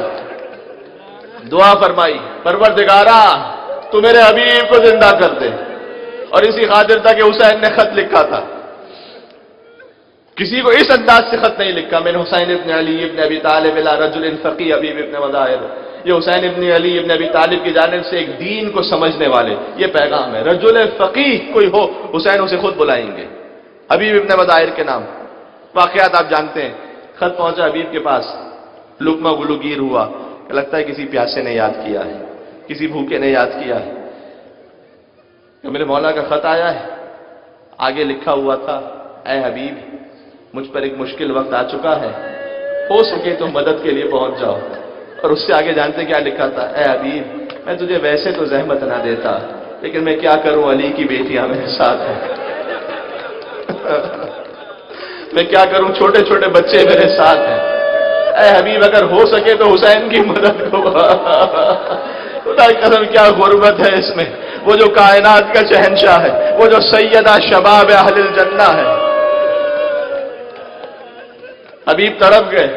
दुआ फरमाई परवर दिगारा तू मेरे हबीब को ज़िंदा कर दे। और इसी खातिर था कि हुसैन ने खत लिखा था। किसी को इस अंदाज से खत नहीं लिखा। मैंने हुसैन इब्न अली इब्न अबी तालिब रजुल फकी हबीब इब्न मदाहिर ये हुसैन इब्न अली इब्न अबी तालिब की जानब से एक दीन को समझने वाले, ये पैगाम है। रजुल फकी कोई हो, हुसैन उसे खुद बुलाएँगे। हबीब इब्न मदाहिर के नाम। वाकयात आप जानते हैं, खत पहुँचा हबीब के पास। लुकमा गुलूगीर हुआ। लगता है किसी प्यासे ने याद किया है, किसी भूखे ने याद किया है। मेरे मौला का खत आया है। आगे लिखा हुआ था ए हबीब मुझ पर एक मुश्किल वक्त आ चुका है। हो सके तो मदद के लिए पहुँच जाओ। और उससे आगे जानते क्या लिखा था? ए हबीब मैं तुझे वैसे तो जहमत ना देता, लेकिन मैं क्या करूँ? अली की बेटियाँ मेरे साथ हैं। मैं क्या करूँ? छोटे छोटे बच्चे मेरे साथ हैं। ए हबीब, अगर हो सके तो हुसैन की मदद को। खुदा कसम, क्या गुर्बत है इसमें। वो जो कायनात का शहनशाह है, वो जो सैयदा शबाब अहलिल जन्ना है। हबीब तड़प गए।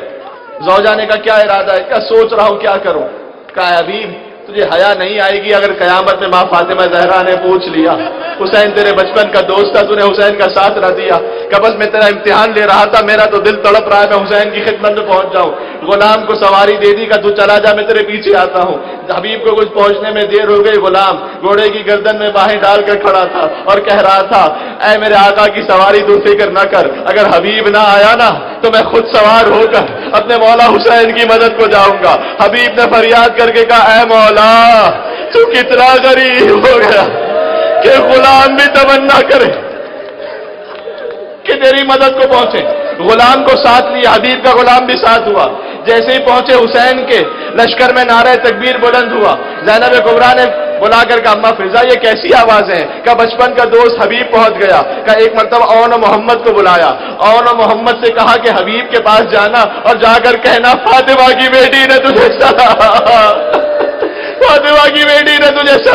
जौजाने कहा क्या इरादा है? क्या सोच रहा हूँ क्या करूँ? कहा हबीब तुझे हया नहीं आएगी अगर कयामत में माँ फातिमा जहरा ने पूछ लिया। हुसैन तेरे बचपन का दोस्त था, तूने हुसैन का साथ न दिया। का बस मैं तेरा इम्तिहान ले रहा था, मेरा तो दिल तड़प रहा है, मैं हुसैन की खिदमत में पहुँच जाऊँ। गुलाम को सवारी दे दी, का तू चला जा, मैं तेरे पीछे आता हूँ। हबीब को कुछ पहुँचने में देर हो गई, गुलाम घोड़े की गर्दन में बाहें डालकर खड़ा था और कह रहा था, ऐ मेरे आका की सवारी तू फ़िक्र न कर। अगर हबीब ना आया ना तो मैं खुद सवार होकर अपने मौला हुसैन की मदद को जाऊँगा। हबीब ने फरियाद करके कहा, ऐ मौला तू कितना गरीब हो गया कि गुलाम भी तमन्ना करे। कि तेरी मदद को पहुँचे। गुलाम को साथ लिया हबीब का गुलाम भी साथ हुआ। जैसे ही पहुँचे हुसैन के, लश्कर में नारे तकबीर बुलंद हुआ। जैनब कुबरा ने बुलाकर कहा, अम्मा फिजा, ये कैसी आवाज़ है? का बचपन का दोस्त हबीब पहुँच गया। का एक मरतबा ओन मोहम्मद को बुलाया। ओन मोहम्मद से कहा कि, हबीब के पास जाना और जाकर कहना, फातिमा की बेटी ने तुझे सलाम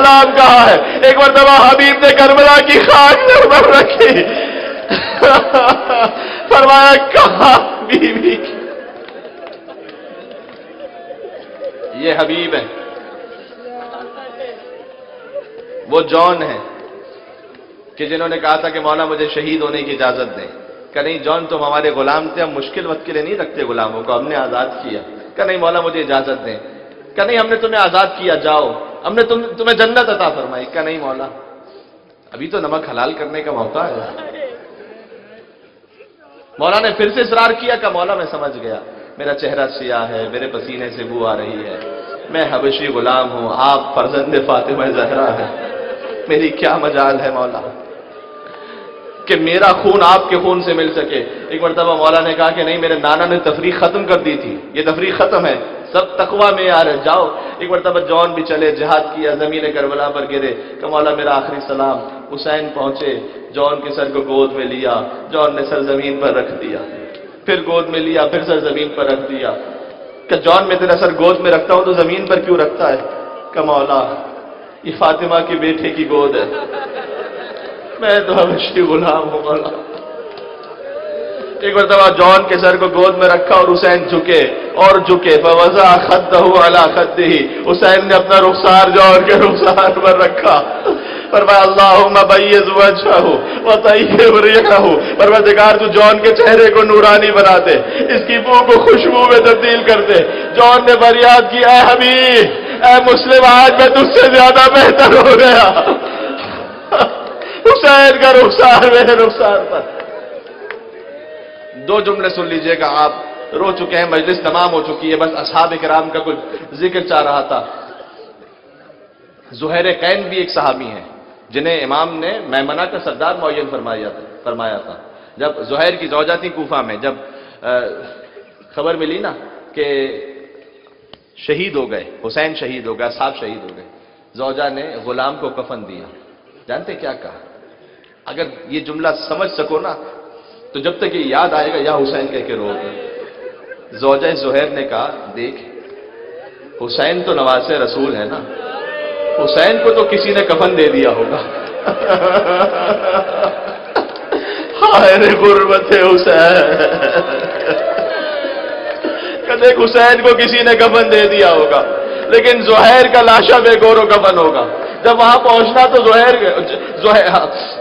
सलाम कहा है। एक मरतबा हबीब ने करबला की खाक पर रखी। फरमाया, कहा बीवी ये हबीब है। वो जॉन है कि जिन्होंने कहा था कि मौला मुझे शहीद होने की इजाज़त दें। क्या नहीं, जॉन, तुम हमारे गुलाम थे, हम मुश्किल वक्त के लिए नहीं रखते गुलामों को, हमने आज़ाद किया। क्या नहीं, मौला मुझे इजाज़त दें। क्या नहीं, हमने तुम्हें आज़ाद किया, जाओ। हमने तुम, तुम्हें जन्नत अता फरमाई। क्या नहीं, मौला, अभी तो नमक हलाल करने का मौका है मौला ने फिर से इसरार किया का मौला, मैं समझ गया। मेरा चेहरा सिया है, मेरे पसीने से बू आ रही है। मैं हबशी गुलाम हूँ, आप फर्जंद फातिमा जहरा है। मेरी क्या मजाल है, मौला, कि मेरा खून आपके खून से मिल सके। एक मरतबा मौला ने कहा कि नहीं, मेरे नाना ने तफरी खत्म कर दी थी। ये तफरी खत्म है। सब तकवा में आ रहे जाओ। एक मरतबा जॉन भी चले, जिहाद किया ज़मीन करबला पर गिरे। कमौला मेरा आखिरी सलाम। हुसैन पहुँचे जॉन के सर को गोद में लिया। जॉन ने सर ज़मीन पर रख दिया। फिर गोद में लिया, फिर सर ज़मीन पर रख दिया। कि जौन मैं तेरा सर गोद में रखता हूँ तो ज़मीन पर क्यों रखता है? कमौला ये फातिमा की बेटे की गोद है। मैं तो हमेशी गुलाम हूँ, मौला। एक मरतबा जॉन के सर को गोद में रखा और हुसैन झुके, और झुके। फवजा खद अला खद ही हुसैन ने अपना रुखसार जॉन के रुखसार पर रखा। फरमाया अल्लाह बैज तय्यबरियहू परवरदिगार तू जॉन के चेहरे को नूरानी बना दे। इसकी बू को खुशबू में तब्दील कर दे। जॉन ने फरियाद की ऐ हबीब ऐ मुस्लिम, आज मैं तुझसे ज़्यादा बेहतर हो गया। हुसैन का रुखसार, मेरे रुखसार पर। दो जुमले सुन लीजिएगा आप। रो चुके हैं, मजलिस तमाम हो चुकी है, बस असहाब कराम का कुछ ज़िक्र चाह रहा था। जुहैर कैन भी एक सहाबी हैं, जिन्हें इमाम ने मैमना का सरदार मुन फरमाया था फरमाया था। जब जुहैर की जौजा थी कूफा में, जब खबर मिली ना कि शहीद हो गए, हुसैन शहीद हो गया, साहब शहीद हो गए, जौजा ने गुलाम को कफन दिया। जानते क्या कहा? अगर ये जुमला समझ सको ना तो जब तक ये याद आएगा, या हुसैन कह के रोग जोजा जुहैर ने कहा, देख, हुसैन तो नवाज़ रसूल है ना? हुसैन को तो किसी ने कफन दे दिया होगा। गुर्बत हुसैन। देख, हुसैन को किसी ने कफन दे दिया होगा, लेकिन जुहैर का लाशा बेगौर कफन होगा। जब वहाँ पहुँचना तो जोहर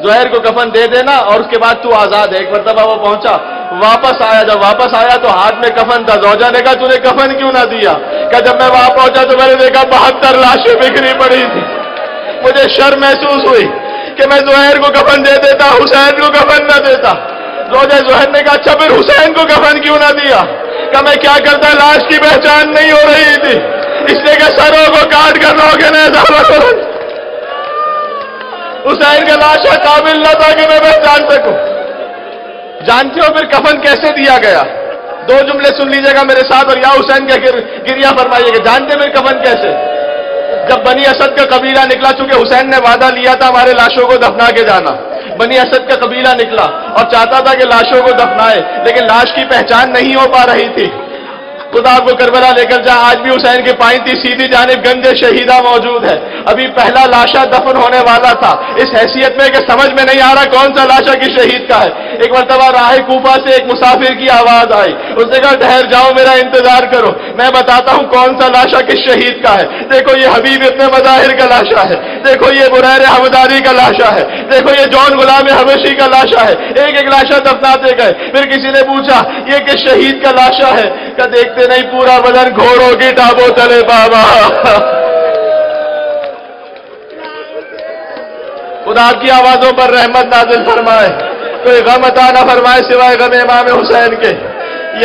जोहर को कफन दे देना और उसके बाद तू आज़ाद है। एक मरतबा वो पहुँचा। वापस आया। जब वापस आया तो हाथ में कफन था। जोजा ने कहा, तूने कफन क्यों ना दिया? क्या जब मैं वहाँ पहुँचा तो मैंने देखा बहत्तर लाशें बिखरी पड़ी थी। मुझे शर्म महसूस हुई कि मैं जोहर को कफन दे देता, हुसैन को कफन ना देता। रोजा जोहर ने कहा अच्छा फिर हुसैन को कफन क्यों ना दिया? कहा, मैं क्या करता, लाश की पहचान नहीं हो रही थी। इसलिए सरों को काट कर रोके ने हुसैन का लाशा काबिल न था कि मैं पहचान सकूँ। जानते हो फिर कफन कैसे दिया गया? दो जुमले सुन लीजिएगा मेरे साथ और या हुसैन के गिर, गिरिया फरमाइएगा जानते फिर कफन कैसे? जब बनी असद का कबीला निकला चूँकि हुसैन ने वादा लिया था हमारे लाशों को दफना के जाना। बनी असद का कबीला निकला और चाहता था कि लाशों को दफनाए लेकिन लाश की पहचान नहीं हो पा रही थी। खुदा आपको करबला लेकर जा, आज भी हुसैन की पाई सीधी जानब गंज शहीदा मौजूद है। अभी पहला लाशा दफन होने वाला था। इस हैसियत में कि समझ में नहीं आ रहा कौन सा लाशा किस शहीद का है। एक मरतबा राह कूफा से एक मुसाफिर की आवाज़ आई। उसने कहा, ठहर जाओ, मेरा इंतज़ार करो। मैं बताता हूँ कौन सा लाशा किस शहीद का है। देखो, ये हबीब इतने मजाहिर का लाशा है। देखो, ये बुरैर हमदारी का लाशा है। देखो, ये जौन गुलाम हबशी का लाशा है। एक एक लाशा दफनाते गए। फिर किसी ने पूछा, ये किस शहीद का लाशा है? क्या देखते नहीं पूरा बदन घोड़ों की टाबो चले, बाबा। खुदा की आवाजों पर रहमत नाजिल फरमाए। कोई गम अता ना फरमाए सिवाय गम इमाम हुसैन के।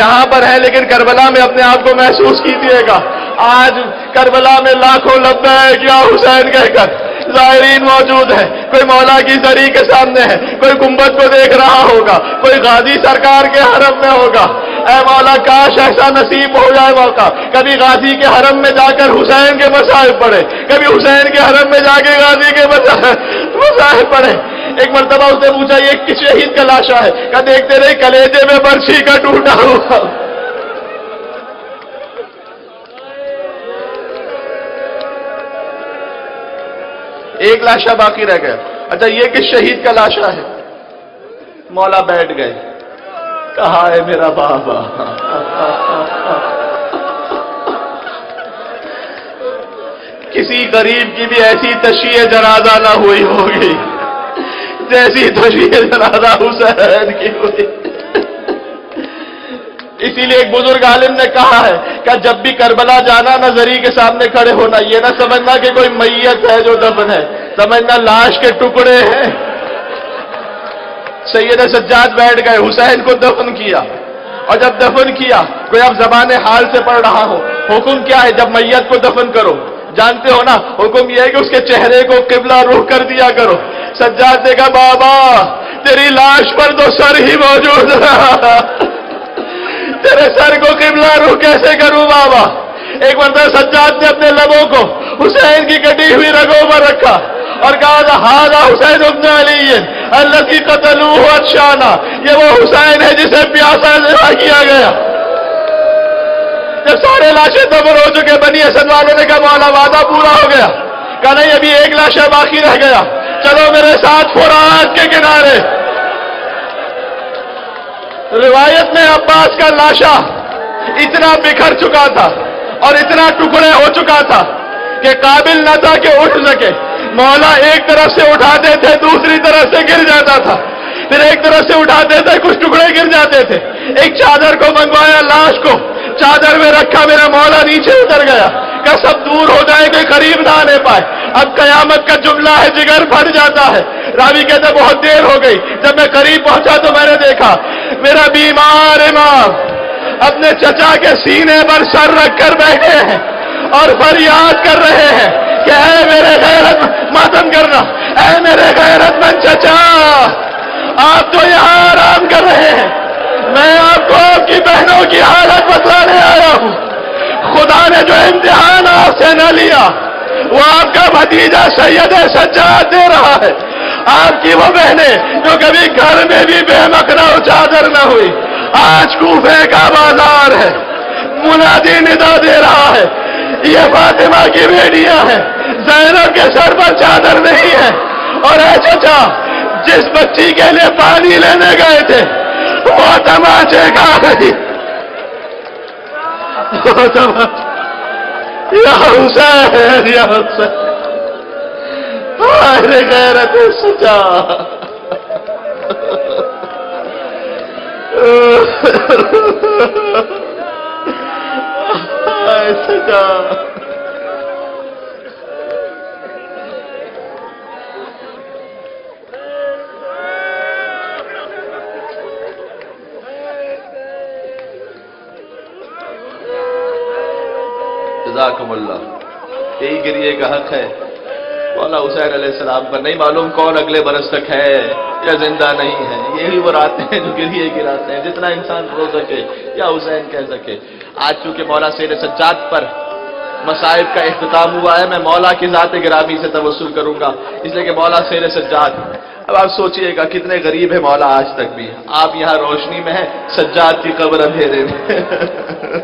यहाँ पर है, लेकिन करबला में अपने आप को महसूस कीजिएगा। आज करबला में लाखों लब्बे है, क्या हुसैन कहकर। जायरीन मौजूद है। कोई मौला की जरी के सामने है। कोई गुंबद को देख रहा होगा। कोई गाजी सरकार के हरम में होगा। ए मौला, काश ऐसा नसीब हो जाए मौका। कभी गाजी के हरम में जाकर हुसैन के मसाहिब पढ़े कभी हुसैन के हरम में जाके गाजी के मसाहिब पढ़े एक मरतबा उसने पूछा, ये किस शहीद का लाशा है? क्या देखते रहे, कलेजे में बर्छी का टूटा हुआ। एक लाशा बाकी रह गया। अच्छा ये किस शहीद का लाशा है? मौला बैठ गए। कहा है मेरा बाबा। किसी गरीब की भी ऐसी तशीय जनाजा ना हुई होगी। जैसी तशीय जनाजा हुसैन की हुई। इसीलिए एक बुज़ुर्ग आलिम ने कहा है कि जब भी करबला जाना नजरी के सामने खड़े होना, ये ना समझना कि कोई मैयत है जो दफन है। समझना लाश के टुकड़े हैं। सैयद सज्जाद बैठ गए, हुसैन को दफन किया। और जब दफन किया, कोई आप जबान हाल से पढ़ रहा हो, हुक्म क्या है जब मैयत को दफन करो? जानते हो ना, हुक्म यह है कि उसके चेहरे को किबला रुख कर दिया करो। सज्जाद ने कहा, बाबा, तेरी लाश पर तो सर ही मौजूद रहा तेरे सर को किबला रू कैसे करूँ, बाबा? एक बंदा सज्जाद ने अपने लबों को हुसैन की कटी हुई रगों पर रखा। और कहा हादा हुसैन उबन अली अल्लाह की कतलू अशाना ये वो हुसैन है जिसे प्यासा जिला किया गया। जब सारे लाशें दबर हो चुके, बनी असद वालों ने कहा, मौला, वादा पूरा हो गया। कहा, नहीं, अभी एक लाशा बाकी रह गया। चलो मेरे साथ फुरात के किनारे। रिवायत में अब्बास का लाशा इतना बिखर चुका था और इतना टुकड़े हो चुका था कि काबिल न था कि उठ सके। मौला एक तरफ़ से उठाते थे, दूसरी तरफ़ से गिर जाता था। फिर एक तरफ़ से उठाते थे, कुछ टुकड़े गिर जाते थे। एक चादर को मंगवाया, लाश को। चादर में रखा, मेरा मौला नीचे उतर गया। का सब दूर हो जाए, कोई करीब ना आने पाए। अब कयामत का जुमला है, जिगर फट जाता है। रावी कहते बहुत देर हो गई। जब मैं करीब पहुँचा तो मैंने देखा, मेरा बीमार इमाम अपने चचा के सीने पर सर रखकर बैठे हैं। और फरियाद कर रहे हैं कि है मेरे गैरत मातम करना है मेरे गैरतमंद चचा। आप तो यहाँ आराम कर रहे हैं। मैं आपको आपकी बहनों की हालत बतलाने आया हूँ। खुदा ने जो इम्तिहान आपसे न लिया, वो आपका भतीजा सैयद सज्जाद दे रहा है। आपकी वो बहनें जो कभी घर में भी बेमकना चादर न हुई, आज कूफे का बाज़ार है, मुनादी निदा दे रहा है। ये फातिमा की बेटियाँ हैं। जैनब के सर पर चादर नहीं है। और ऐ चचा, जिस बच्ची के लिए पानी लेने गए थे, वो तमाचे तमाचे या हुसैन गैरत सजा। हाय सजा यही गिरिए का हक है। मौला हुसैन सलाम पर नहीं मालूम कौन अगले बरस तक है या ज़िंदा नहीं है। यही वो रातें हैं जो गिरिए गिराते हैं, जितना इंसान रो सके या हुसैन कह सके। आज चूँकि मौला शेर सज्जाद पर मसाइब का अख्ताम हुआ है, मैं मौला की ज़ात गिरामी से तवसुल करूँगा, इसलिए कि मौला शेर सज्जाद। अब आप सोचिएगा, कितने गरीब है मौला आज तक भी। आप यहाँ रोशनी में है, सज्जाद की कब्र अंधेरे में।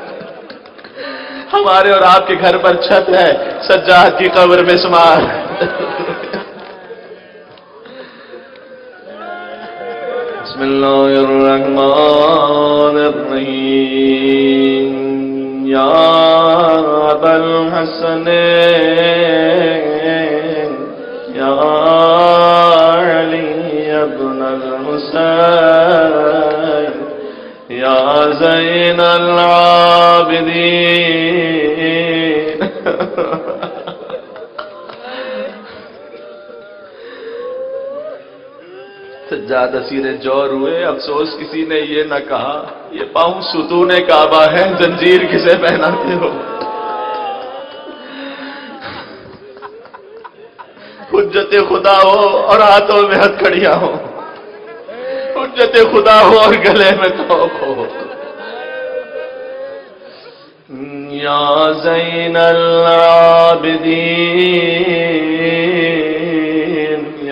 हमारे और आपके घर पर छत है, सज्जाद की कब्र में सुमार। बिस्मिल्लाहिर्रहमानिर्रहीम या अबल हसन या अली अब्न हुसैन या ज़ैन सज्जाद असीर जौर हुए, अफसोस किसी ने ये न कहा, ये पाऊँ सुतून काबा है, जंजीर किसे पहनाते हो? हुज्जत खुदा हो और हाथों में हथकड़ियाँ हो। हुज्जत खुदा हो और गले में तोप हो। या जैन आबिदीन।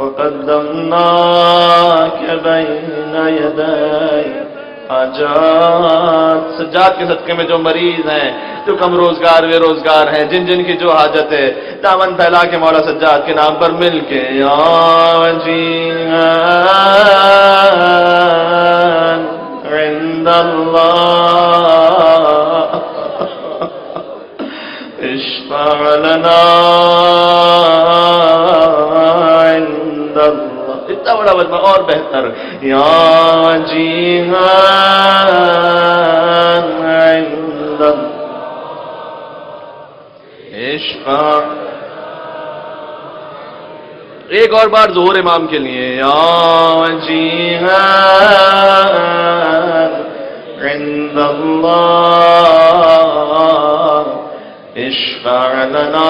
वक़दमनाक बैन यदै हाजात सज्जात के सदके में जो मरीज़ हैं जो कम रोज़गार बेरोजगार हैं जिन जिन की जो हाजत है दामन फैला के मौला सज्जात के नाम पर मिल के जी इतना बड़ा वजमा और बेहतर या जी एक और बार जोर इमाम के लिए या जी इश्फा लना